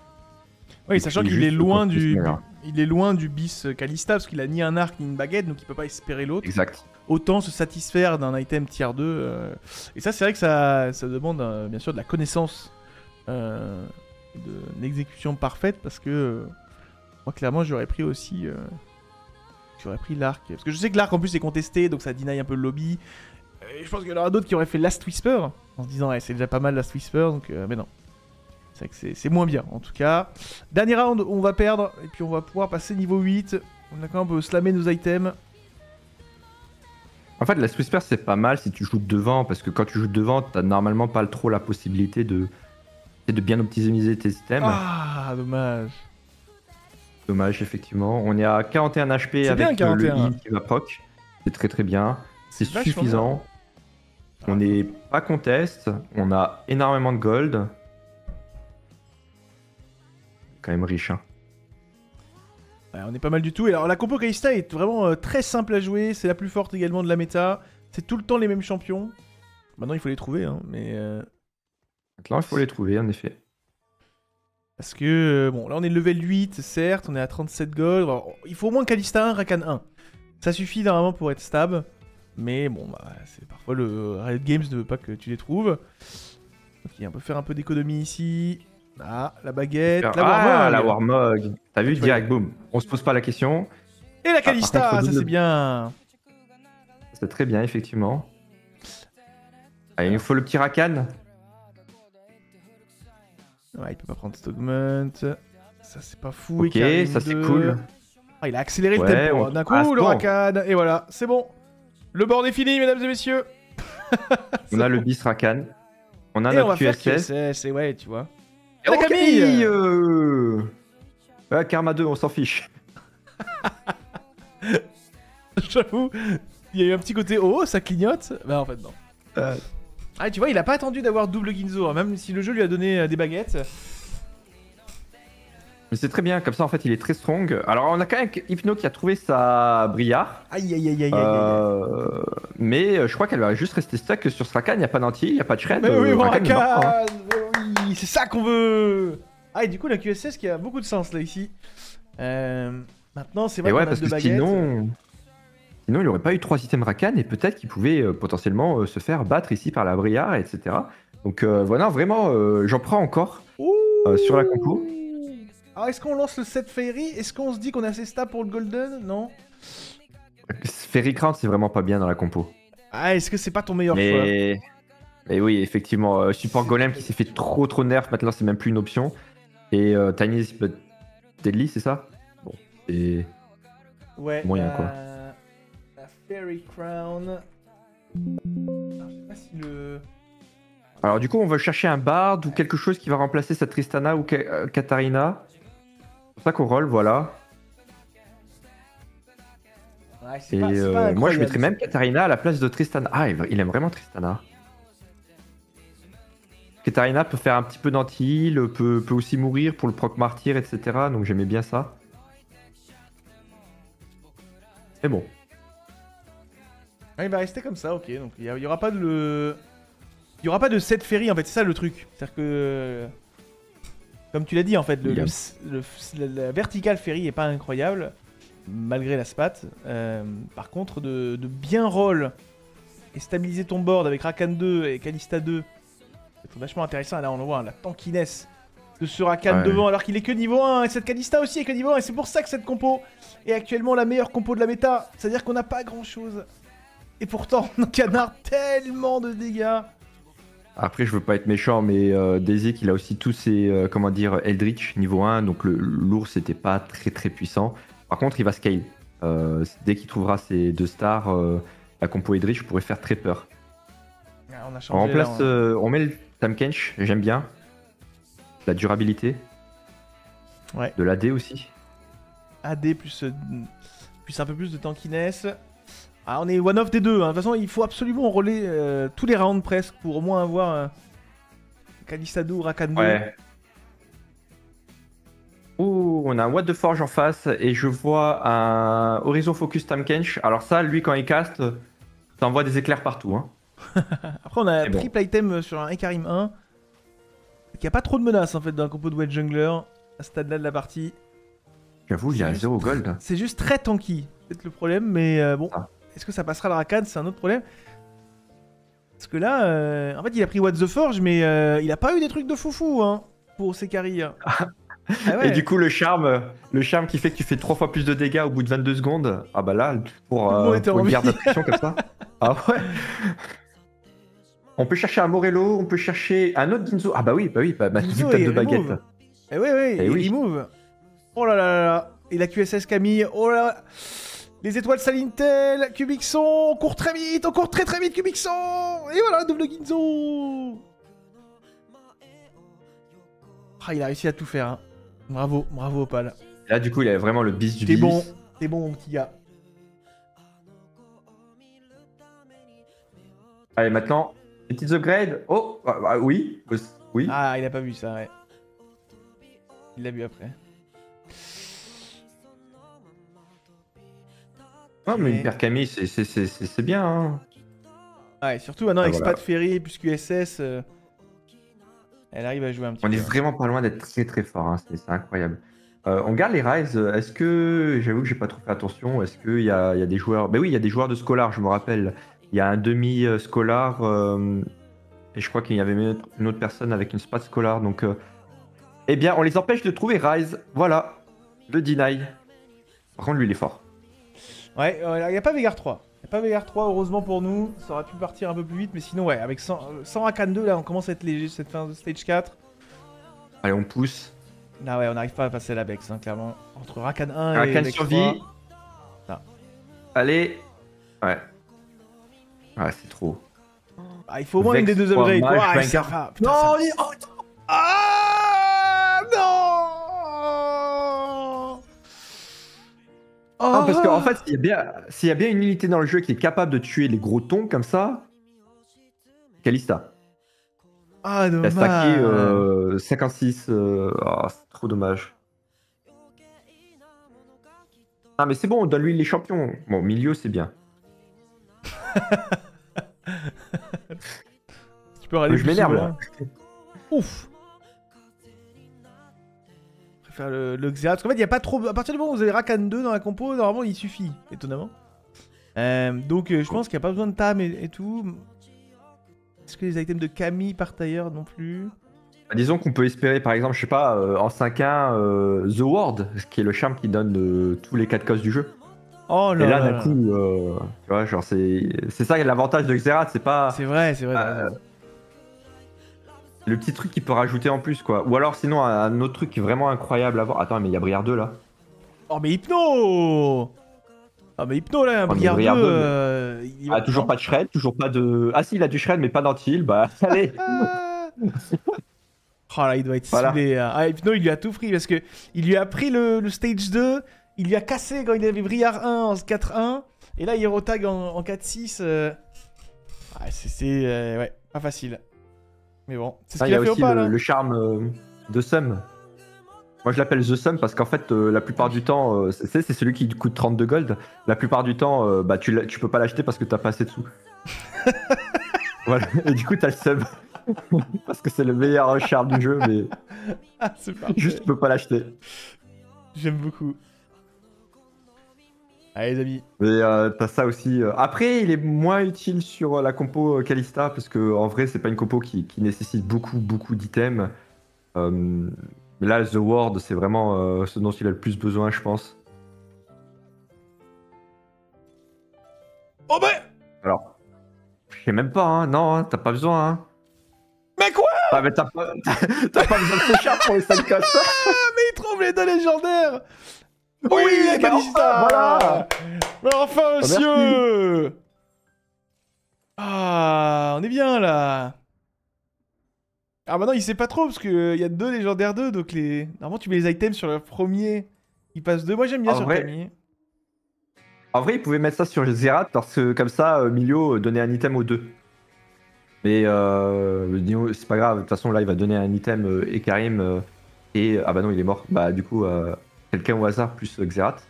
Speaker 2: Oui, sachant qu'il est loin du, il est loin du bis Kalista parce qu'il a ni un arc ni une baguette, donc il peut pas espérer l'autre.
Speaker 1: Exact.
Speaker 2: Autant se satisfaire d'un item tier 2. euh, Et ça, c'est vrai que ça, ça demande euh, bien sûr de la connaissance, euh, de l'exécution parfaite parce que euh, moi clairement j'aurais pris aussi, euh, j'aurais pris l'arc parce que je sais que l'arc en plus est contesté, donc ça deny un peu le lobby. Et je pense qu'il y en aura d'autres qui auraient fait Last Whisper en se disant c'est déjà pas mal Last Whisper, donc euh, mais non. C'est moins bien en tout cas. Dernier round, on va perdre et puis on va pouvoir passer niveau 8. On a quand même slammer nos items.
Speaker 1: En fait, la Whisper, c'est pas mal si tu joues devant, parce que quand tu joues devant, t'as normalement pas trop la possibilité de, de bien optimiser tes items.
Speaker 2: Ah, dommage.
Speaker 1: Dommage, effectivement. On est à 41 HP
Speaker 2: C'est
Speaker 1: avec
Speaker 2: bien,
Speaker 1: euh, le
Speaker 2: 41.
Speaker 1: qui va proc. C'est très très bien. C'est suffisant. On n'est pas contest. On a énormément de gold. Quand même riche. Hein.
Speaker 2: Ouais, on est pas mal du tout. Et alors la compo Kalista est vraiment euh, très simple à jouer, c'est la plus forte également de la méta. C'est tout le temps les mêmes champions. Maintenant il faut les trouver, hein, mais euh,
Speaker 1: Maintenant, il faut les trouver, en effet.
Speaker 2: parce que euh, bon là on est level 8, certes, on est à 37 gold. Alors, il faut au moins Kalista 1, Rakan 1. Ça suffit normalement pour être stable, mais bon bah c'est parfois le Riot Games ne veut pas que tu les trouves. Ok, on peut faire un peu d'économie ici. Ah, la baguette, la
Speaker 1: ah,
Speaker 2: Warmog.
Speaker 1: la Warmog. T'as vu, direct, boum. On se pose pas la question.
Speaker 2: Et la Kalista,
Speaker 1: contre,
Speaker 2: ça c'est bien.
Speaker 1: C'est très bien, effectivement. Ah, il nous faut le petit Rakan.
Speaker 2: Ouais, il peut pas prendre Stogment. Ça, c'est pas fou.
Speaker 1: Ok, ça c'est
Speaker 2: 2.
Speaker 1: cool.
Speaker 2: Ah, il a accéléré
Speaker 1: Ouais,
Speaker 2: le tempo.
Speaker 1: on-
Speaker 2: hein. D'un coup,
Speaker 1: Ah, c'est
Speaker 2: le. Rakan. Et voilà, c'est bon. Le board est fini, mesdames et messieurs.
Speaker 1: On a le bis Rakan. On a
Speaker 2: Et on va
Speaker 1: notre
Speaker 2: faire QSS. Et ouais, tu vois.
Speaker 1: Et
Speaker 2: la
Speaker 1: on
Speaker 2: Camille
Speaker 1: Camille euh... Ouais, Karma 2, on s'en fiche.
Speaker 2: J'avoue, il y a eu un petit côté oh, ça clignote. Bah, en fait, non.
Speaker 1: Euh.
Speaker 2: Ah, tu vois, il a pas attendu d'avoir double Ginzo. hein, Même si le jeu lui a donné euh, des baguettes.
Speaker 1: Mais c'est très bien, comme ça en fait il est très strong. Alors on a quand même Hypno qui a trouvé sa Briard.
Speaker 2: Aïe, aïe, aïe, aïe, aïe. aïe.
Speaker 1: Euh, mais euh, je crois qu'elle va juste rester stack sur ce Rakan, il n'y a pas d'anti, il n'y a pas de shred.
Speaker 2: Mais oui,
Speaker 1: euh, Rakan hein.
Speaker 2: Oui, c'est ça qu'on veut Ah, et du coup, la QSS qui a beaucoup de sens là ici. Euh, maintenant, c'est vrai qu'on
Speaker 1: ouais,
Speaker 2: a
Speaker 1: parce
Speaker 2: deux
Speaker 1: que
Speaker 2: baguettes.
Speaker 1: sinon, sinon il n'aurait pas eu trois items Rakan et peut-être qu'il pouvait euh, potentiellement euh, se faire battre ici par la Briard, etc. Donc euh, voilà, vraiment, j'en prends encore sur la compo.
Speaker 2: Alors, est-ce qu'on lance le 7 Fairy? Est-ce qu'on se dit qu'on est assez stable pour le Golden? Non
Speaker 1: Fairy Crown, c'est vraiment pas bien dans la compo.
Speaker 2: Ah, est-ce que c'est pas ton meilleur choix?
Speaker 1: Mais... mais oui, effectivement, support Golem qui s'est fait trop trop nerf, maintenant c'est même plus une option. Et Tiny Deadly, c'est ça? Bon, c'est.
Speaker 2: Ouais.
Speaker 1: moyen, quoi.
Speaker 2: Fairy Crown. Alors, je sais pas si le.
Speaker 1: Alors du coup, on va chercher un bard ou quelque chose qui va remplacer cette Tristana ou euh, Katarina. C'est pour ça qu'on roll, voilà.
Speaker 2: Ouais, c'est
Speaker 1: Et
Speaker 2: pas- c'est
Speaker 1: euh, moi, je mettrais même Katarina à la place de Tristana. Ah, il aime vraiment Tristana. Katarina peut faire un petit peu d'anti-heal, peut, peut aussi mourir pour le proc martyr, etc. Donc j'aimais bien ça. Mais bon.
Speaker 2: Ah, il va rester comme ça, ok. Donc il y, a- il y aura pas de le. Il y aura pas de 7 ferry en fait, c'est ça le truc. C'est-à-dire que. Comme tu l'as dit en fait, le,
Speaker 1: Il y a-
Speaker 2: le- le- la, verticale ferry est pas incroyable, malgré la spat. Euh, par contre, de, de bien roll et stabiliser ton board avec Rakan 2 et Kalista 2, c'est vachement intéressant. Là, on le voit, hein, la tankiness de ce Rakan devant alors qu'il est que niveau 1 et cette Kalista aussi est que niveau 1 et c'est pour ça que cette compo est actuellement la meilleure compo de la méta. C'est-à-dire qu'on n'a pas grand chose. Et pourtant on canard tellement de dégâts.
Speaker 1: Après je veux pas être méchant mais euh, Daisy il a aussi tous ses euh, comment dire Eldritch niveau 1 donc l'ours c'était pas très très puissant. Par contre il va scale. Euh, dès qu'il trouvera ses deux stars, la compo Eldritch pourrait faire très peur.
Speaker 2: Ah, on, a remplace,
Speaker 1: on met le Tam Kench, j'aime bien la durabilité.
Speaker 2: Ouais.
Speaker 1: De l'AD aussi.
Speaker 2: AD plus, plus un peu plus de tankiness. Ah, on est one off des deux. Hein. De toute façon, il faut absolument enrôler euh, tous les rounds presque pour au moins avoir euh, Kalistado ou Rakando.
Speaker 1: Ouais. Oh, on a un What the Forge en face et je vois un Horizon Focus Tamkench. Alors ça, lui, quand il caste, ça envoie des éclairs partout. Hein.
Speaker 2: Après, on a un triple item sur un Ekarim 1. Il n'y a pas trop de menaces en fait dans le compo de Wedge Jungler à ce stade-là de la partie.
Speaker 1: J'avoue, il y a 0 gold.
Speaker 2: C'est juste très tanky, c'est le problème, mais euh, bon, ah. Est-ce que ça passera le Rakan C'est un autre problème. Parce que là, euh, en fait, il a pris What the Forge, mais euh, il a pas eu des trucs de foufou hein, pour ses carries.
Speaker 1: Ah Et du coup, le charme, le charme qui fait que tu fais 3 fois plus de dégâts au bout de 22 secondes, ah bah là, pour, pour une guerre d'attrition comme ça. Ah ouais on peut chercher un Morello, on peut chercher un autre Ginzo. Ah bah oui, bah oui, bah, bah Ginzo, de baguette.
Speaker 2: Eh oui, oui, eh oui. il move. Oh là là là là. Il a QSS Camille. Oh là là. Les étoiles Salintel, Cubixon, on court très vite, on court très très vite, Cubixon Et voilà, double Ginzo Ah, il a réussi à tout faire. Hein. Bravo, bravo Opal.
Speaker 1: Là, du coup, il a vraiment le bis du bis.
Speaker 2: T'es bon, t'es bon, mon petit gars.
Speaker 1: Allez, maintenant, Petites upgrades Oh, bah, bah, oui. Oui.
Speaker 2: Ah, il a pas vu ça, ouais. Il l'a vu après.
Speaker 1: Ah, mais une paire Camille, c'est bien. Hein.
Speaker 2: Ouais, surtout maintenant, ah, avec Spat Ferry plus QSS, euh, elle arrive à jouer un petit
Speaker 1: on
Speaker 2: peu.
Speaker 1: On est vraiment pas loin d'être très très fort, hein. c'est incroyable. Euh, on garde les Rise. Est-ce que, j'avoue que j'ai pas trop fait attention, est-ce qu'il y a, y a, des joueurs. Ben oui, il y a des joueurs de Scholar, je me rappelle. Il y a un demi-scolar, euh, et je crois qu'il y avait une autre personne avec une spot scolar. Donc, euh, eh bien, on les empêche de trouver Rise. Voilà, le deny. Par contre, lui, il est fort.
Speaker 2: Ouais, il n'y a pas Vegar 3. Il n'y a pas Vegar 3, heureusement pour nous. Ça aurait pu partir un peu plus vite, mais sinon, ouais, avec 100, 100 Rakan 2, là, on commence à être léger cette fin de stage 4.
Speaker 1: Allez, on pousse.
Speaker 2: Là, ouais, on n'arrive pas à passer la Bex, hein, clairement. Entre Rakan 1
Speaker 1: et Rakan survie. Allez. Ouais. Ah, c'est trop.
Speaker 2: Ah, il faut au moins une des deux upgrades. Ah, non, oh,
Speaker 1: parce qu'en en fait, s'il y, a bien, s'il y a bien une unité dans le jeu qui est capable de tuer les gros tons comme ça, Kalista.
Speaker 2: Ah, dommage.
Speaker 1: Il a 56. Euh, euh, ah, c'est trop dommage. Ah, mais c'est bon, donne-lui les champions. Bon, milieu, c'est bien.
Speaker 2: tu peux aller
Speaker 1: Je m'énerve là.
Speaker 2: Ouf. Le, le Xerath. Parce qu'en fait, il n'y a pas trop. À partir du moment où vous avez Rakan 2 dans la compo, normalement, il suffit, étonnamment. Euh, donc, euh, je pense qu'il n'y a pas besoin de Tam et, tout. Est-ce que les items de Camille partent ailleurs non plus
Speaker 1: bah, Disons qu'on peut espérer, par exemple, je sais pas, euh, en 5-1, The Ward, qui est le charme qui donne tous les 4 causes du jeu.
Speaker 2: Oh là
Speaker 1: Et là, d'un coup, euh, tu vois, genre, c'est, c'est ça l'avantage de Xerath, c'est pas.
Speaker 2: C'est vrai, c'est vrai.
Speaker 1: Le petit truc qu'il peut rajouter en plus, quoi. Ou alors, sinon, un autre truc qui est vraiment incroyable à voir. Attends, mais il y a Briard 2 là.
Speaker 2: Oh, mais Hypno Ah, mais Hypno là, un oh, Briard 2. Euh,
Speaker 1: ah, toujours pas de shred, toujours pas de. Ah, si, il a du shred, mais pas d'antil. Bah, allez
Speaker 2: Oh là, il doit être voilà. Hein. Ah, Hypno, il lui a tout pris parce que il lui a pris le, le stage 2 il lui a cassé quand il avait Briard 1 en 4-1. Et là, il rotag en, en 4-6. Euh... c'est euh, ouais, pas facile. Mais bon, c'est ce
Speaker 1: qu'il a, fait aussi le, le, charme euh, de Sum. Moi, je l'appelle The Sum parce qu'en fait, euh, la plupart du temps, c'est celui qui coûte 32 gold. La plupart du temps, bah, tu, tu peux pas l'acheter parce que t'as pas assez de sous. voilà. Et du coup, t'as le Sum. parce que c'est le meilleur charme du jeu, mais. Ah, Juste, tu peux pas l'acheter.
Speaker 2: J'aime beaucoup. Allez, les amis.
Speaker 1: Mais euh, t'as ça aussi. Euh. Après, il est moins utile sur la compo Kalista parce que en vrai, c'est pas une compo qui, nécessite beaucoup, beaucoup d'items. Euh, là, The Ward, c'est vraiment euh, ce dont il a le plus besoin, je pense.
Speaker 2: Oh bah
Speaker 1: Alors, je sais même pas, hein. non, hein, t'as pas besoin. Hein.
Speaker 2: Mais quoi?
Speaker 1: Ah, mais t'as pas, t'as pas besoin de cher pour les 5 casses.
Speaker 2: Mais il trouve les deux légendaires Oui, la
Speaker 1: bah voilà.
Speaker 2: Mais enfin,
Speaker 1: Ah, merci.
Speaker 2: monsieur Ah, on est bien là Ah bah non, il sait pas trop parce qu'il y a deux légendaires 2, donc les... Normalement, tu mets les items sur le premier, il passe deux. Moi, j'aime bien
Speaker 1: En
Speaker 2: sur
Speaker 1: vrai,
Speaker 2: Camille.
Speaker 1: En vrai, ils pouvaient mettre ça sur Zerat parce que comme ça, euh, Milio donnait un item aux deux. Mais euh, c'est pas grave, de toute façon, là, il va donner un item euh, et Karim. euh, et ah bah non, il est mort. Bah, du coup, euh, quelqu'un au hasard plus euh, Xerath.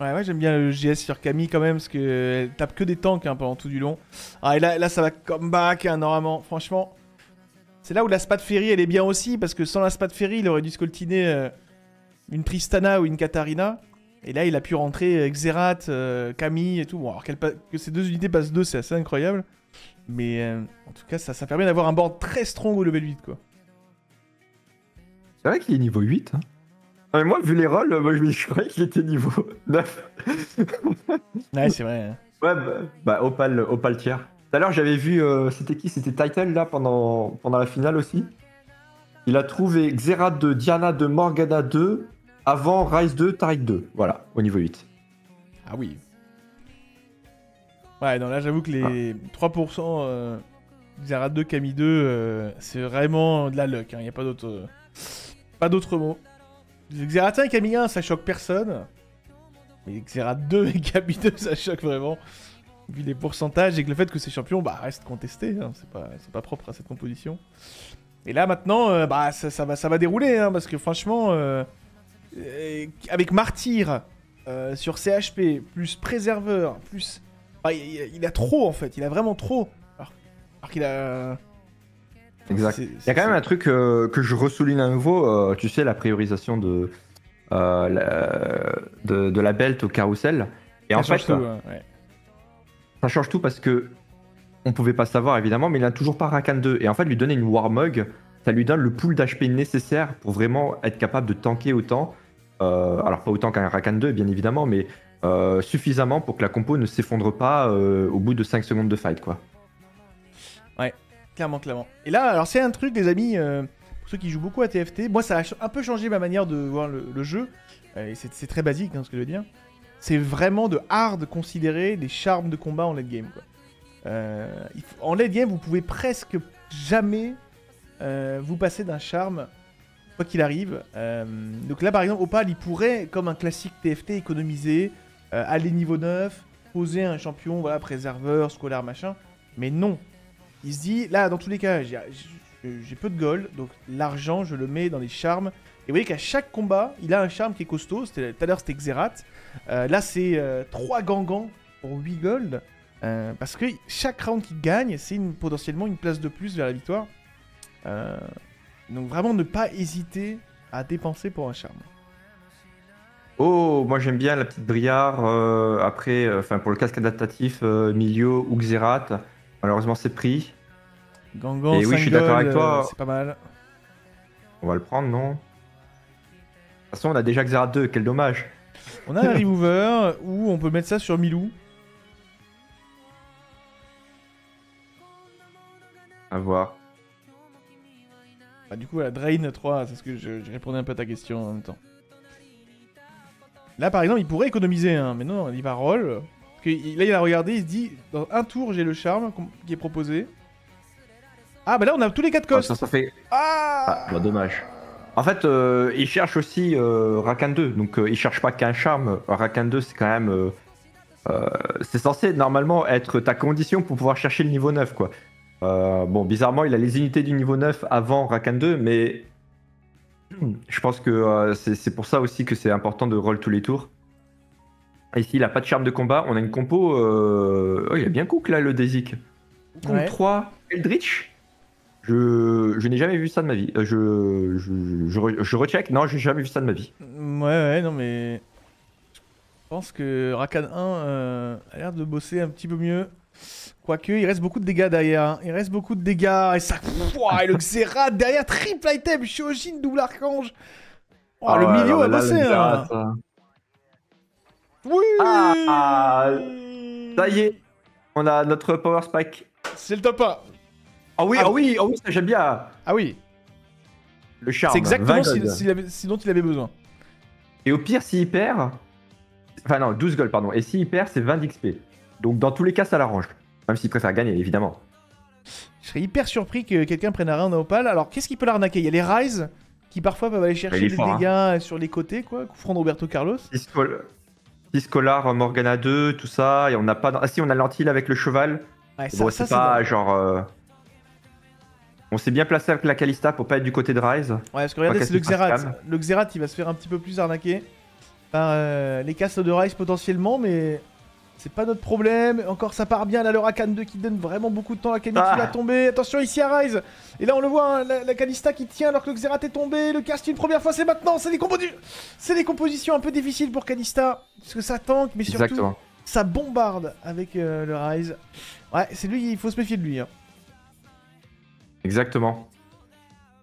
Speaker 2: Ouais, ouais, j'aime bien le GS sur Camille quand même, parce qu'elle tape que des tanks hein, pendant tout du long. Ah, et là, ça va comeback, hein, normalement. Franchement, c'est là où la Spat Ferry, elle est bien aussi, parce que sans la Spat Ferry, il aurait dû scoltiner euh, une Tristana ou une Katarina. Et là, il a pu rentrer euh, Xerath, Camille et tout. Bon, alors que ces deux unités passent 2, c'est assez incroyable. Mais en tout cas, ça, ça permet d'avoir un board très strong au level 8, quoi.
Speaker 1: C'est vrai qu'il est niveau 8. Hein. Non, mais moi, vu les rôles, moi, je me je croyais qu'il était niveau 9.
Speaker 2: Ouais, c'est vrai. hein.
Speaker 1: Ouais, bah, bah, Opal, Opal tiers. Tout à l'heure, j'avais vu, euh, c'était qui? C'était Title, là, pendant, pendant la finale aussi. Il a trouvé Xerath 2, Diana 2, Morgana 2, avant Rise 2, Taric 2. Voilà, au niveau 8.
Speaker 2: Ah oui. Ouais, non, là j'avoue que les 3% euh, Xerath 2, Camille 2, euh, c'est vraiment de la luck. Il n'y a pas d'autre euh, pas d'autre mot. Xerath 1 et Camille 1, ça choque personne. Mais Xerath 2 et Camille 2, ça choque vraiment. Vu les pourcentages et que le fait que ces champions bah, restent contestés. hein, c'est pas, propre à cette composition. Et là maintenant, euh, bah, ça, va, dérouler. hein, parce que franchement, euh, euh, avec Martyr sur CHP, plus Préserveur, plus. Ah, il, a trop en fait, il a vraiment trop. Alors qu'il a.
Speaker 1: Exact. Il y a quand même un truc euh, que je ressouligne à nouveau, euh, tu sais, la priorisation de, euh, la, de, de la belt au carrousel. Et
Speaker 2: ça
Speaker 1: en
Speaker 2: change
Speaker 1: fait,
Speaker 2: tout, hein, ouais.
Speaker 1: ça change tout parce que on pouvait pas savoir évidemment, mais il n'a toujours pas Rakan 2. Et en fait, lui donner une Warmog, ça lui donne le pool d'HP nécessaire pour vraiment être capable de tanker autant. Alors pas autant qu'un Rakan 2 bien évidemment, mais suffisamment pour que la compo ne s'effondre pas au bout de 5 secondes de fight quoi.
Speaker 2: Clairement, clairement. Et là, alors c'est un truc, les amis, euh, pour ceux qui jouent beaucoup à TFT, moi ça a un peu changé ma manière de voir le, jeu. Euh, et c'est très basique hein, ce que je veux dire. C'est vraiment de hard considérer les charmes de combat en late game. Euh, en late game, vous pouvez presque jamais vous passer d'un charme, quoi qu'il arrive. Donc là, par exemple, Opal, il pourrait, comme un classique TFT, économiser, aller niveau 9, poser un champion, voilà, préserveur, scolaire, machin. Mais non, il se dit, là, dans tous les cas, j'ai peu de gold, donc l'argent, je le mets dans les charmes. Et vous voyez qu'à chaque combat, il a un charme qui est costaud. Tout à l'heure, c'était Xerath. Euh, là, c'est 3 gangans pour 8 gold. Euh, parce que chaque round qu'il gagne, c'est potentiellement une place de plus vers la victoire. Euh, donc vraiment, ne pas hésiter à dépenser pour un charme.
Speaker 1: Oh, moi j'aime bien la petite briard. euh, après, euh, pour le casque adaptatif, euh, Milio ou Xerath. Malheureusement, c'est pris.
Speaker 2: Gangan,
Speaker 1: Et oui,
Speaker 2: 5
Speaker 1: je suis d'accord avec toi.
Speaker 2: euh, c'est pas mal.
Speaker 1: On va le prendre, non? De toute façon, on a déjà Xerath 2, quel dommage.
Speaker 2: On a un remover où on peut mettre ça sur Milou.
Speaker 1: À voir.
Speaker 2: Bah, du coup, la Drain 3, c'est ce que je, je répondais un peu à ta question en même temps. Là, par exemple, il pourrait économiser, hein, mais non, il va roll. Que là, il a regardé, il se dit dans un tour, j'ai le charme qui est proposé. Ah, bah là, on a tous les 4
Speaker 1: Ah,
Speaker 2: costs.
Speaker 1: ça, ça fait.
Speaker 2: Ah,
Speaker 1: Ah, bah, dommage. En fait, euh, il cherche aussi euh, Rakan 2. Donc, euh, il cherche pas qu'un charme. Rakan 2, c'est quand même. c'est censé normalement être ta condition pour pouvoir chercher le niveau 9, quoi. Bon, bizarrement, il a les unités du niveau 9 avant Rakan 2, mais. Je pense que c'est pour ça aussi que c'est important de roll tous les tours. Ici, il a pas de charme de combat. On a une compo. euh, Oh, il a bien cook là, le Desic. Contre
Speaker 2: Ouais.
Speaker 1: 3 Eldritch. Je, je n'ai jamais vu ça de ma vie. Euh, Je, je, je, re- je recheck. Non, j'ai jamais vu ça de ma vie.
Speaker 2: Ouais, ouais, non, mais. Je pense que Rakan 1 euh, a l'air de bosser un petit peu mieux. Quoique, il reste beaucoup de dégâts derrière. hein. Il reste beaucoup de dégâts. Et ça. Ouah, et le Xerath derrière, triple item. Shojin, double archange. Oh,
Speaker 1: Ah
Speaker 2: le milieu
Speaker 1: alors
Speaker 2: a
Speaker 1: là,
Speaker 2: hein.
Speaker 1: Xerath, euh,
Speaker 2: Oui
Speaker 1: Ah, Ça y est, on a notre Power Spike.
Speaker 2: C'est le top 1.
Speaker 1: Ah oui,
Speaker 2: Ah
Speaker 1: ah oui, ah oui, ça j'aime bien.
Speaker 2: Ah oui,
Speaker 1: Le charme.
Speaker 2: c'est exactement
Speaker 1: 20
Speaker 2: ce,
Speaker 1: gold.
Speaker 2: s'il avait- ce dont il avait besoin.
Speaker 1: Et au pire, s'il perd. Enfin, non, 12 gold, pardon. Et s'il perd, c'est 20 d'XP. Donc, dans tous les cas, ça l'arrange. Même s'il préfère gagner, évidemment.
Speaker 2: Je serais hyper surpris que quelqu'un prenne un round à Opal. Alors, qu'est-ce qui peut l'arnaquer? Il y a les Rise qui parfois peuvent aller chercher des
Speaker 1: hein.
Speaker 2: dégâts sur les côtés, quoi. Coup Roberto Carlos.
Speaker 1: 6 Scholar, Morgana 2, tout ça. Et on n'a pas. Ah, si, on a l'antil avec le cheval.
Speaker 2: Ouais, ça,
Speaker 1: bon, c'est pas
Speaker 2: dingue.
Speaker 1: genre. euh, On s'est bien placé avec la Kalista pour pas être du côté de Rise.
Speaker 2: Ouais, parce que regardez, c'est le Xerath. Le Xerath, il va se faire un petit peu plus arnaquer par euh, les castes de Rise potentiellement, mais c'est pas notre problème. Encore, ça part bien. Là, le Rakan 2 qui donne vraiment beaucoup de temps. La Kami
Speaker 1: Ah.
Speaker 2: qui va tomber. Attention ici à Rise. Et là, on le voit, hein, la, la qui tient alors que le Xerath est tombé. Le cast une première fois, c'est maintenant. C'est des, compositions un peu difficiles pour Kalista. Parce que ça tank, mais surtout,
Speaker 1: Exactement.
Speaker 2: ça bombarde avec euh, le Rise. Ouais, c'est lui, il faut se méfier de lui. hein.
Speaker 1: Exactement.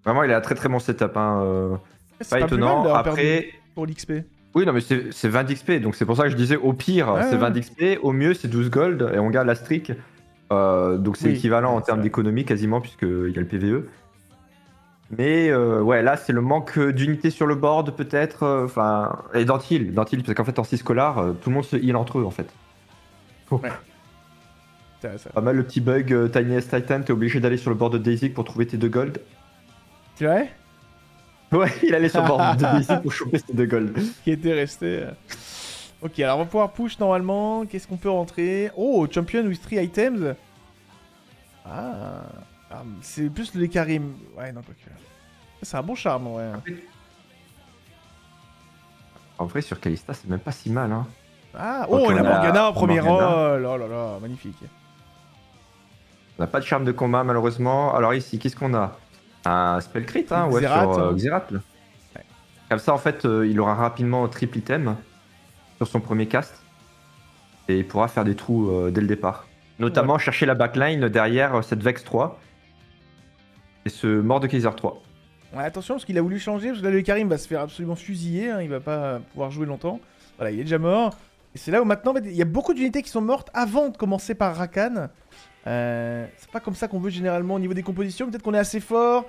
Speaker 1: Vraiment, il a un très très bon setup. Hein. euh,
Speaker 2: C'est
Speaker 1: Pas
Speaker 2: mal
Speaker 1: étonnant.
Speaker 2: perdu
Speaker 1: Après.
Speaker 2: pour l'XP.
Speaker 1: Oui, non, mais c'est c'est 20 d'XP, donc c'est pour ça que je disais au pire, c'est
Speaker 2: ouais.
Speaker 1: 20 d'XP, au mieux c'est 12 gold, et on garde la streak. Euh, donc c'est
Speaker 2: Oui,
Speaker 1: équivalent en termes d'économie quasiment, puisqu'il y a le PVE. Mais euh, ouais, là c'est le manque d'unité sur le board peut-être, euh, enfin, et d'antil, d'antil, parce qu'en fait en 6 scolaires, euh, tout le monde se heal entre eux en fait.
Speaker 2: Ouais. Ça- ça-
Speaker 1: Pas mal le petit bug euh, Tiny S Titan, t'es obligé d'aller sur le board de Daisy pour trouver tes 2 gold.
Speaker 2: C'est vrai
Speaker 1: Ouais, il allait sur le board de pour choper ses 2 gold.
Speaker 2: qui était resté. euh. Ok, alors on va pouvoir push normalement. Qu'est-ce qu'on peut rentrer? Oh, champion with 3 items. Ah, Ah, c'est plus le Karim. Ouais, non, quoique. C'est un bon charme, ouais.
Speaker 1: En vrai, sur Kalista, c'est même pas si mal. Hein.
Speaker 2: Ah, oh, et la Morgana en premier rang.
Speaker 1: Morgana.
Speaker 2: Oh là là là, magnifique.
Speaker 1: On n'a pas de charme de combat malheureusement. Alors ici, qu'est-ce qu'on a? Un spell crit, hein, ouais,
Speaker 2: Xerath,
Speaker 1: sur euh,
Speaker 2: hein.
Speaker 1: Xerath, là.
Speaker 2: Ouais.
Speaker 1: Comme ça, en fait, euh, il aura rapidement triple item sur son premier cast. Et il pourra faire des trous euh, dès le départ. Notamment chercher la backline derrière cette Vex 3. Et ce mort de Kaiser 3.
Speaker 2: Ouais, attention, parce qu'il a voulu changer. Parce que là, le Karim va se faire absolument fusiller. hein, il va pas pouvoir jouer longtemps. Voilà, il est déjà mort. Et c'est là où maintenant, il y a beaucoup d'unités qui sont mortes avant de commencer par Rakan. Euh, c'est pas comme ça qu'on veut généralement au niveau des compositions. Peut-être qu'on est assez fort.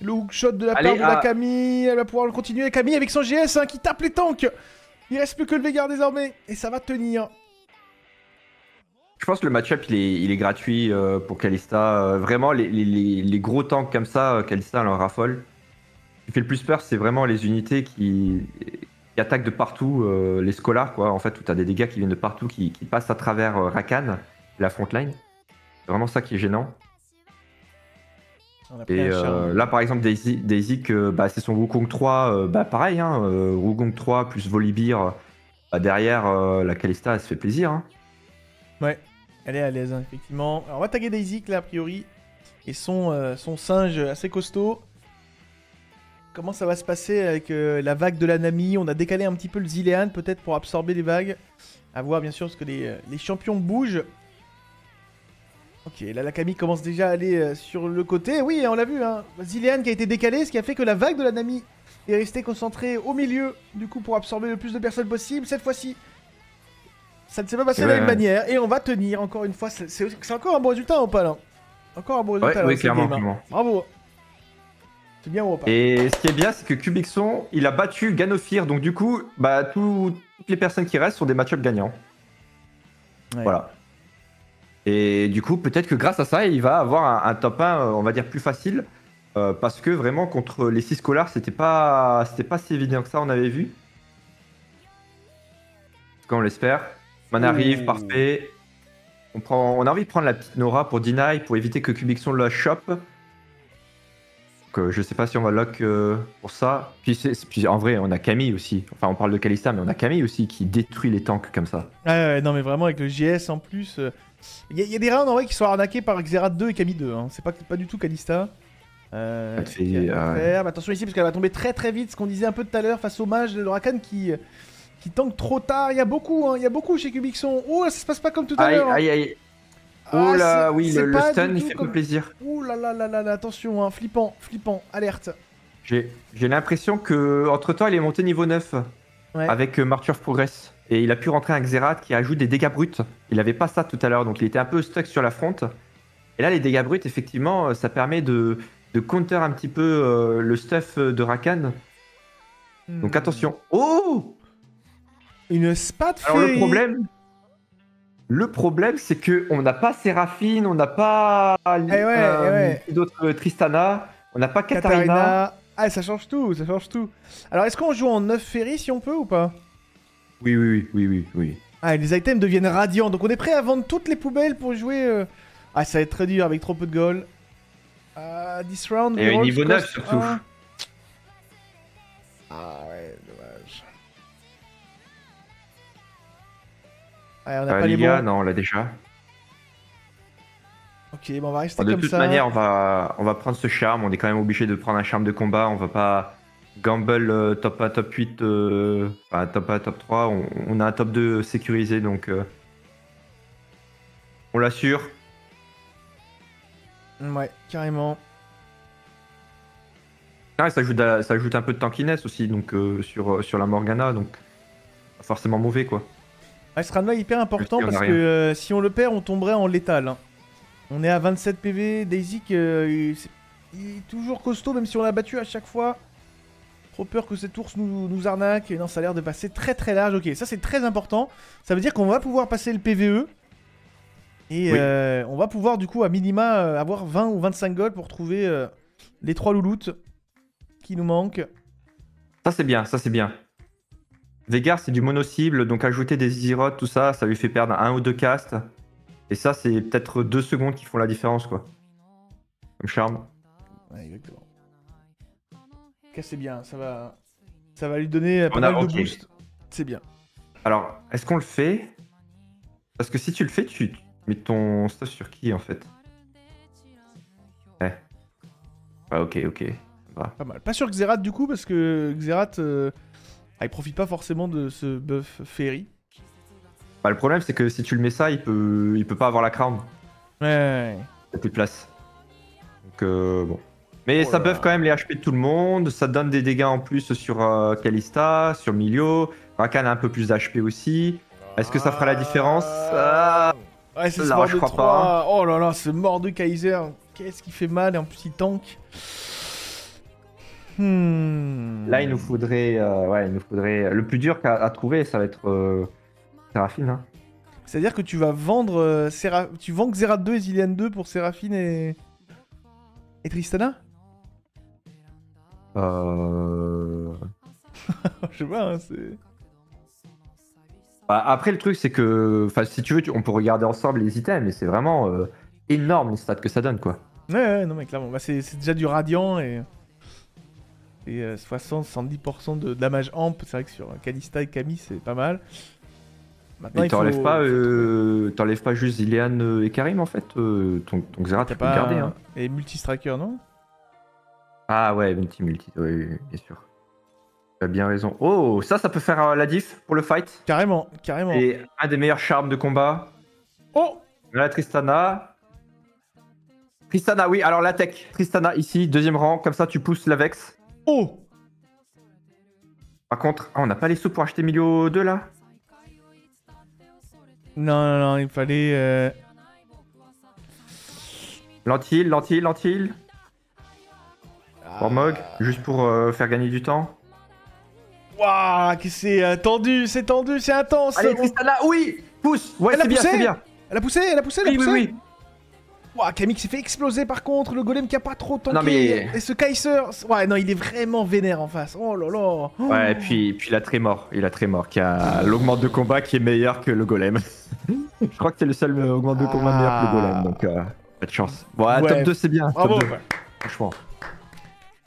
Speaker 2: Le hookshot de la
Speaker 1: Allez,
Speaker 2: part de la
Speaker 1: ah.
Speaker 2: Camille, elle va pouvoir le continuer. Camille avec son GS hein, qui tape les tanks. Il reste plus que le Veigar désormais. Et ça va tenir.
Speaker 1: Je pense que le match-up il est, il est gratuit euh, pour Kalista. Euh, vraiment, les, les- les- les gros tanks comme ça, Kalista elle en raffole. Ce qui fait le plus peur, c'est vraiment les unités qui, qui attaquent de partout, les scholars, quoi. En fait, où tu as des dégâts qui viennent de partout, qui, qui passent à travers Rakan, la frontline. C'est vraiment ça qui est gênant. Et euh, là, par exemple, Daisy, Daisy que, bah, c'est son Wukong 3, euh, bah, pareil, hein, euh, Wukong 3 plus Volibear. bah, derrière, la Kalista, elle se fait plaisir. hein.
Speaker 2: Ouais, elle est à l'aise, hein, effectivement. Alors, on va taguer Daisy, là, a priori. Et son, son singe assez costaud. Comment ça va se passer avec la vague de la Nami? On a décalé un petit peu le Zilean, peut-être, pour absorber les vagues. À voir, bien sûr, parce que les, les champions bougent. Ok, là, la Camille commence déjà à aller euh, sur le côté. Oui, on l'a vu, hein. Zilean qui a été décalé, ce qui a fait que la vague de la Nami est restée concentrée au milieu, du coup, pour absorber le plus de personnes possible. Cette fois-ci, ça ne s'est pas passé de la
Speaker 1: Ouais.
Speaker 2: même manière. Et on va tenir, encore une fois. C'est encore un bon résultat, Opal. hein. Encore un bon
Speaker 1: Ouais,
Speaker 2: résultat.
Speaker 1: oui,
Speaker 2: cette
Speaker 1: clairement.
Speaker 2: game, hein.
Speaker 1: clairement.
Speaker 2: Bravo. C'est bien, Opal.
Speaker 1: Et ce qui est bien, c'est que Cubixon, il a battu Ganofir, donc du coup, bah, tout- toutes les personnes qui restent sont des match-ups gagnants.
Speaker 2: Ouais.
Speaker 1: Voilà. Et du coup, peut-être que grâce à ça, il va avoir un, un top 1, euh, on va dire, plus facile. euh, parce que vraiment, contre les 6 scholars, c'était pas, c'était pas si évident que ça, on avait vu. En tout cas, on l'espère. Man arrive, parfait. On, prend, on a envie de prendre la petite Nora pour deny, pour éviter que Cubixon la chope. Donc, euh, je sais pas si on va lock euh, pour ça. Puis, en vrai, on a Camille aussi. Enfin, on parle de Kalista, mais on a Camille aussi qui détruit les tanks comme ça.
Speaker 2: Ouais, ouais, non, mais vraiment, avec le GS en plus. Il y, a- y a des rounds en vrai qui sont arnaqués par Xerath 2 et Camille 2. hein. C'est pas, pas du tout Kalista. Euh,
Speaker 1: fait,
Speaker 2: faire. Mais attention ici, parce qu'elle va tomber très très vite. Ce qu'on disait un peu tout à l'heure face au mage de Rakan qui, qui tank trop tard. Il y a beaucoup, hein, il y a beaucoup chez Cubixon. Oh, ça se passe pas comme tout à
Speaker 1: Aïe,
Speaker 2: l'heure. hein.
Speaker 1: aïe, aïe. Oh
Speaker 2: Ah,
Speaker 1: là,
Speaker 2: c'est-
Speaker 1: oui, le, stun, il fait
Speaker 2: comme-
Speaker 1: plaisir.
Speaker 2: Ouh là là là là là, attention, hein, flippant, flippant, alerte.
Speaker 1: J'ai l'impression que entre temps il est monté niveau 9
Speaker 2: Ouais.
Speaker 1: avec euh, of Progress. Et il a pu rentrer un Xerath qui ajoute des dégâts bruts. Il avait pas ça tout à l'heure, donc il était un peu stuck sur la front. Et là, les dégâts bruts, effectivement, euh, ça permet de, de counter un petit peu euh, le stuff euh, de Rakan. Donc
Speaker 2: Hmm.
Speaker 1: attention. Oh
Speaker 2: Une spat
Speaker 1: Alors le problème, le problème, c'est que on n'a pas Séraphine, on n'a pas
Speaker 2: Eh ouais, eh ouais.
Speaker 1: qui d'autre, euh, Tristana, on n'a pas Katarina.
Speaker 2: Katarina. Ah, ça change tout, ça change tout. Alors, est-ce qu'on joue en 9 ferry si on peut ou pas?
Speaker 1: Oui, oui, oui, oui, oui, oui.
Speaker 2: Ah, les items deviennent radiants, donc on est prêt à vendre toutes les poubelles pour jouer. euh, Ah, ça va être très dur avec trop peu de gold. Ah, this round.
Speaker 1: Et
Speaker 2: the rolls
Speaker 1: niveau 9
Speaker 2: cost
Speaker 1: surtout.
Speaker 2: un. Ah ouais, dommage. Ouais, on n'a
Speaker 1: Euh,
Speaker 2: pas les
Speaker 1: Lilia,
Speaker 2: bons.
Speaker 1: non, on l'a déjà.
Speaker 2: Ok, bon, on va rester
Speaker 1: de
Speaker 2: comme
Speaker 1: toute
Speaker 2: ça.
Speaker 1: manière, on va, on va prendre ce charme. On est quand même obligé de prendre un charme de combat. On va pas gamble euh, top 1, top 8, euh, enfin, top 1, top 3. On, on a un top 2 sécurisé, donc euh, on l'assure.
Speaker 2: Ouais, carrément.
Speaker 1: Ah, ça, ajoute, à- ça ajoute un peu de tankiness aussi donc, euh, sur, sur la Morgana, donc pas forcément mauvais quoi.
Speaker 2: Ouais, ce est hyper important parce que euh, si on le perd, on tomberait en létal. hein. On est à 27 PV. Daisy, euh, il est toujours costaud, même si on l'a battu à chaque fois. Trop peur que cette ours nous, nous arnaque. Et non, ça a l'air de passer très très large. Ok, ça c'est très important. Ça veut dire qu'on va pouvoir passer le PVE. Et
Speaker 1: Oui.
Speaker 2: euh, on va pouvoir du coup à minima euh, avoir 20 ou 25 gold pour trouver euh, les trois louloutes qui nous manquent.
Speaker 1: Ça c'est bien, ça c'est bien. Vegar c'est du mono-cible, donc ajouter des Easy tout ça, ça lui fait perdre un ou deux castes. Et ça c'est peut-être deux secondes qui font la différence quoi. Comme charme.
Speaker 2: Ouais, exactement. Ok, c'est bien, ça va, ça va lui donner euh, pas
Speaker 1: On a-
Speaker 2: mal
Speaker 1: ok.
Speaker 2: de boost. C'est bien.
Speaker 1: Alors, est-ce qu'on le fait? Parce que si tu le fais, tu mets ton stuff sur qui en fait? Ouais. Ouais, ok, ok. ça va.
Speaker 2: Pas mal. Pas sur Xerath du coup, parce que Xerath, euh, ah, il profite pas forcément de ce buff Fairy.
Speaker 1: Bah, le problème c'est que si tu le mets ça, il peut, il peut pas avoir la crown.
Speaker 2: Ouais, ouais, ouais.
Speaker 1: Il y a plus de place. Donc euh, bon. Mais
Speaker 2: Oh
Speaker 1: ça buff quand même les HP de tout le monde, ça donne des dégâts en plus sur euh, Kalista, sur Milio. Rakan a un peu plus d'HP aussi. Est-ce que ça fera la différence Ah,
Speaker 2: Ouais, c'est ce
Speaker 1: là,
Speaker 2: mort
Speaker 1: je
Speaker 2: de
Speaker 1: crois
Speaker 2: 3.
Speaker 1: pas.
Speaker 2: Oh là là, ce mort de Kaiser. Qu'est-ce qui fait mal et en plus il tank. Hmm.
Speaker 1: Là, il nous faudrait, euh, ouais, il nous faudrait. Le plus dur à, trouver, ça va être euh, Séraphine. hein.
Speaker 2: C'est-à-dire que tu vas vendre euh, Séra- tu vends Xerath 2 et Zillian 2 pour Séraphine et et Tristana?
Speaker 1: Euh...
Speaker 2: Je sais pas, hein, c'est
Speaker 1: bah, après, le truc, c'est que, enfin, si tu veux, tu- on peut regarder ensemble les items, mais c'est vraiment euh, énorme les stats que ça donne, quoi.
Speaker 2: Ouais, ouais, non, mais clairement, bah, c'est déjà du radiant et. Et euh, 60-70% de damage amp, c'est vrai que sur Kalista et Camille, c'est pas mal. Maintenant, il faut-
Speaker 1: t'enlèves pas, euh, t'enlèves pas juste Ilian euh, et Karim en fait. euh, ton, ton Xerath, tu peux le garder. Hein.
Speaker 2: Et multi-striker, non?
Speaker 1: Ah ouais, multi multi, oui, oui, bien sûr. Tu as bien raison. Oh, ça, ça peut faire euh, la diff pour le fight?
Speaker 2: Carrément, carrément.
Speaker 1: Et un des meilleurs charmes de combat.
Speaker 2: Oh
Speaker 1: La Tristana. Tristana, oui, alors la tech. Tristana ici, deuxième rang, comme ça tu pousses la Vex.
Speaker 2: Oh
Speaker 1: Par contre, ah, on n'a pas les sous pour acheter Milio 2 là?
Speaker 2: Non, non, non, il fallait. euh,
Speaker 1: Lentille, lentille, lentille. Pour Mog, juste pour euh, faire gagner du temps.
Speaker 2: Waouh, c'est euh, tendu, c'est tendu, c'est intense
Speaker 1: Allez, Tristana, oui Pousse Ouais,
Speaker 2: Elle a
Speaker 1: c'est bien,
Speaker 2: poussé
Speaker 1: c'est bien.
Speaker 2: Elle a poussé, elle a poussé, elle a
Speaker 1: Oui, oui,
Speaker 2: poussé
Speaker 1: oui.
Speaker 2: Waouh, Camille qui s'est fait exploser par contre, le golem qui a pas trop tanké.
Speaker 1: Non, mais-
Speaker 2: Et ce Kaiser, ouais, non, il est vraiment vénère en face. Oh là là. Oh.
Speaker 1: Ouais, et puis, puis il a très mort, il a très mort, qui a l'augmente de combat qui est meilleur que le golem. Je crois que c'est le seul augmente de combat meilleur que le golem, donc euh, pas de chance. Bon, ouais,
Speaker 2: Ouais.
Speaker 1: top 2 c'est bien,
Speaker 2: Bravo.
Speaker 1: top 2, franchement.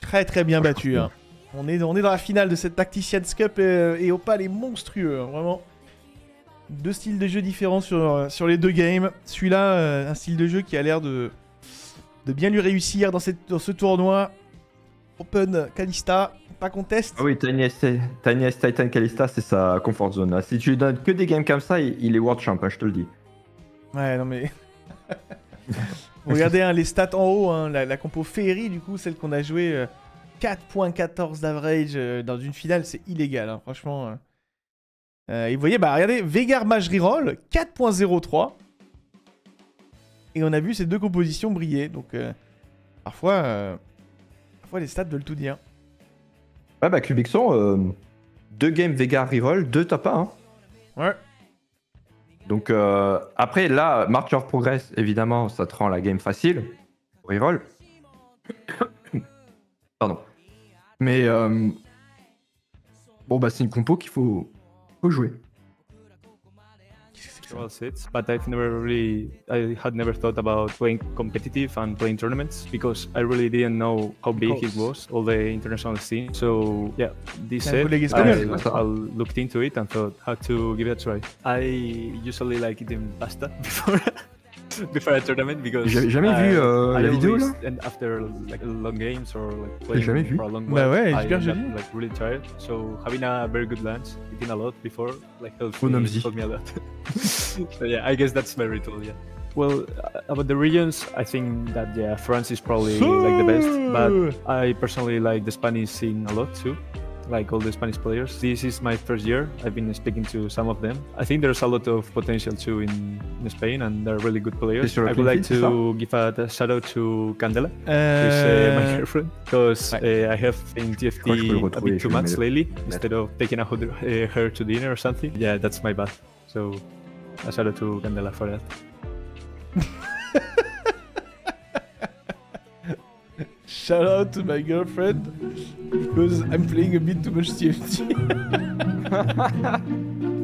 Speaker 2: Très très bien battu. hein. On, est, on est dans la finale de cette Tacticians Cup et, et Opal est monstrueux, hein, vraiment. Deux styles de jeu différents sur, euh, sur les deux games. Celui-là, euh, un style de jeu qui a l'air de, de bien lui réussir dans, cette, dans ce tournoi. Open Kalista, pas conteste.
Speaker 1: Ah oui, Tiny Titan Kalista, c'est sa comfort zone. là. Si tu lui donnes que des games comme ça, il, il est world champ, hein, je te le dis.
Speaker 2: Ouais, non mais. Regardez hein, les stats en haut, hein, la, la compo Ferry, du coup, celle qu'on a jouée, euh, 4.14 d'average euh, dans une finale, c'est illégal, hein, franchement. euh. Euh, et vous voyez, bah regardez, Vegar Mage Reroll, 4.03. Et on a vu ces deux compositions briller, donc euh, parfois, euh, parfois les stats veulent tout dire.
Speaker 1: Ouais, bah, Cubixon, euh, deux games Vega reroll, deux top 1. hein.
Speaker 2: Ouais.
Speaker 1: Donc euh, après, là, March of Progress, évidemment, ça te rend la game facile. Reroll. Pardon. Mais euh, bon, bah, c'est une compo qu'il faut jouer.
Speaker 3: Well said, but I've never really, I had never thought about playing competitive and playing tournaments because I really didn't know how big it was, all the international scene. So yeah, this
Speaker 2: Yeah,
Speaker 3: said,
Speaker 2: colleague
Speaker 3: I, I looked into it and thought how to give it a try. I usually like eating pasta before before a tournament because
Speaker 1: J'ai jamais
Speaker 3: I-
Speaker 1: vu euh,
Speaker 3: I
Speaker 1: la vidéo là
Speaker 3: And after like long games or like playing
Speaker 1: jamais vu.
Speaker 3: for a long
Speaker 2: Bah ouais,
Speaker 3: I
Speaker 2: super
Speaker 3: end up,
Speaker 2: joli.
Speaker 3: like really tired. So having a very good lunch, eating a lot before, like helped me, helped me a lot. so yeah, I guess that's my ritual. Yeah. Well, uh, about the regions, I think that yeah, France is probably like the best, but I personally like the Spanish scene a lot too. Like all the Spanish players. This is my first year. I've been speaking to some of them. I think there's a lot of potential too in, in Spain, and they're really good players. I would like to give a, shout out to Candela, who's uh, my girlfriend, because uh, I have in
Speaker 1: crois que je peux le
Speaker 3: TFT a bit too much lately. Instead of taking a, hood- uh, her to dinner or something, yeah, that's my bad. So a shout out to Candela for that.
Speaker 2: Shout out to my girlfriend because I'm playing a bit too much TFT.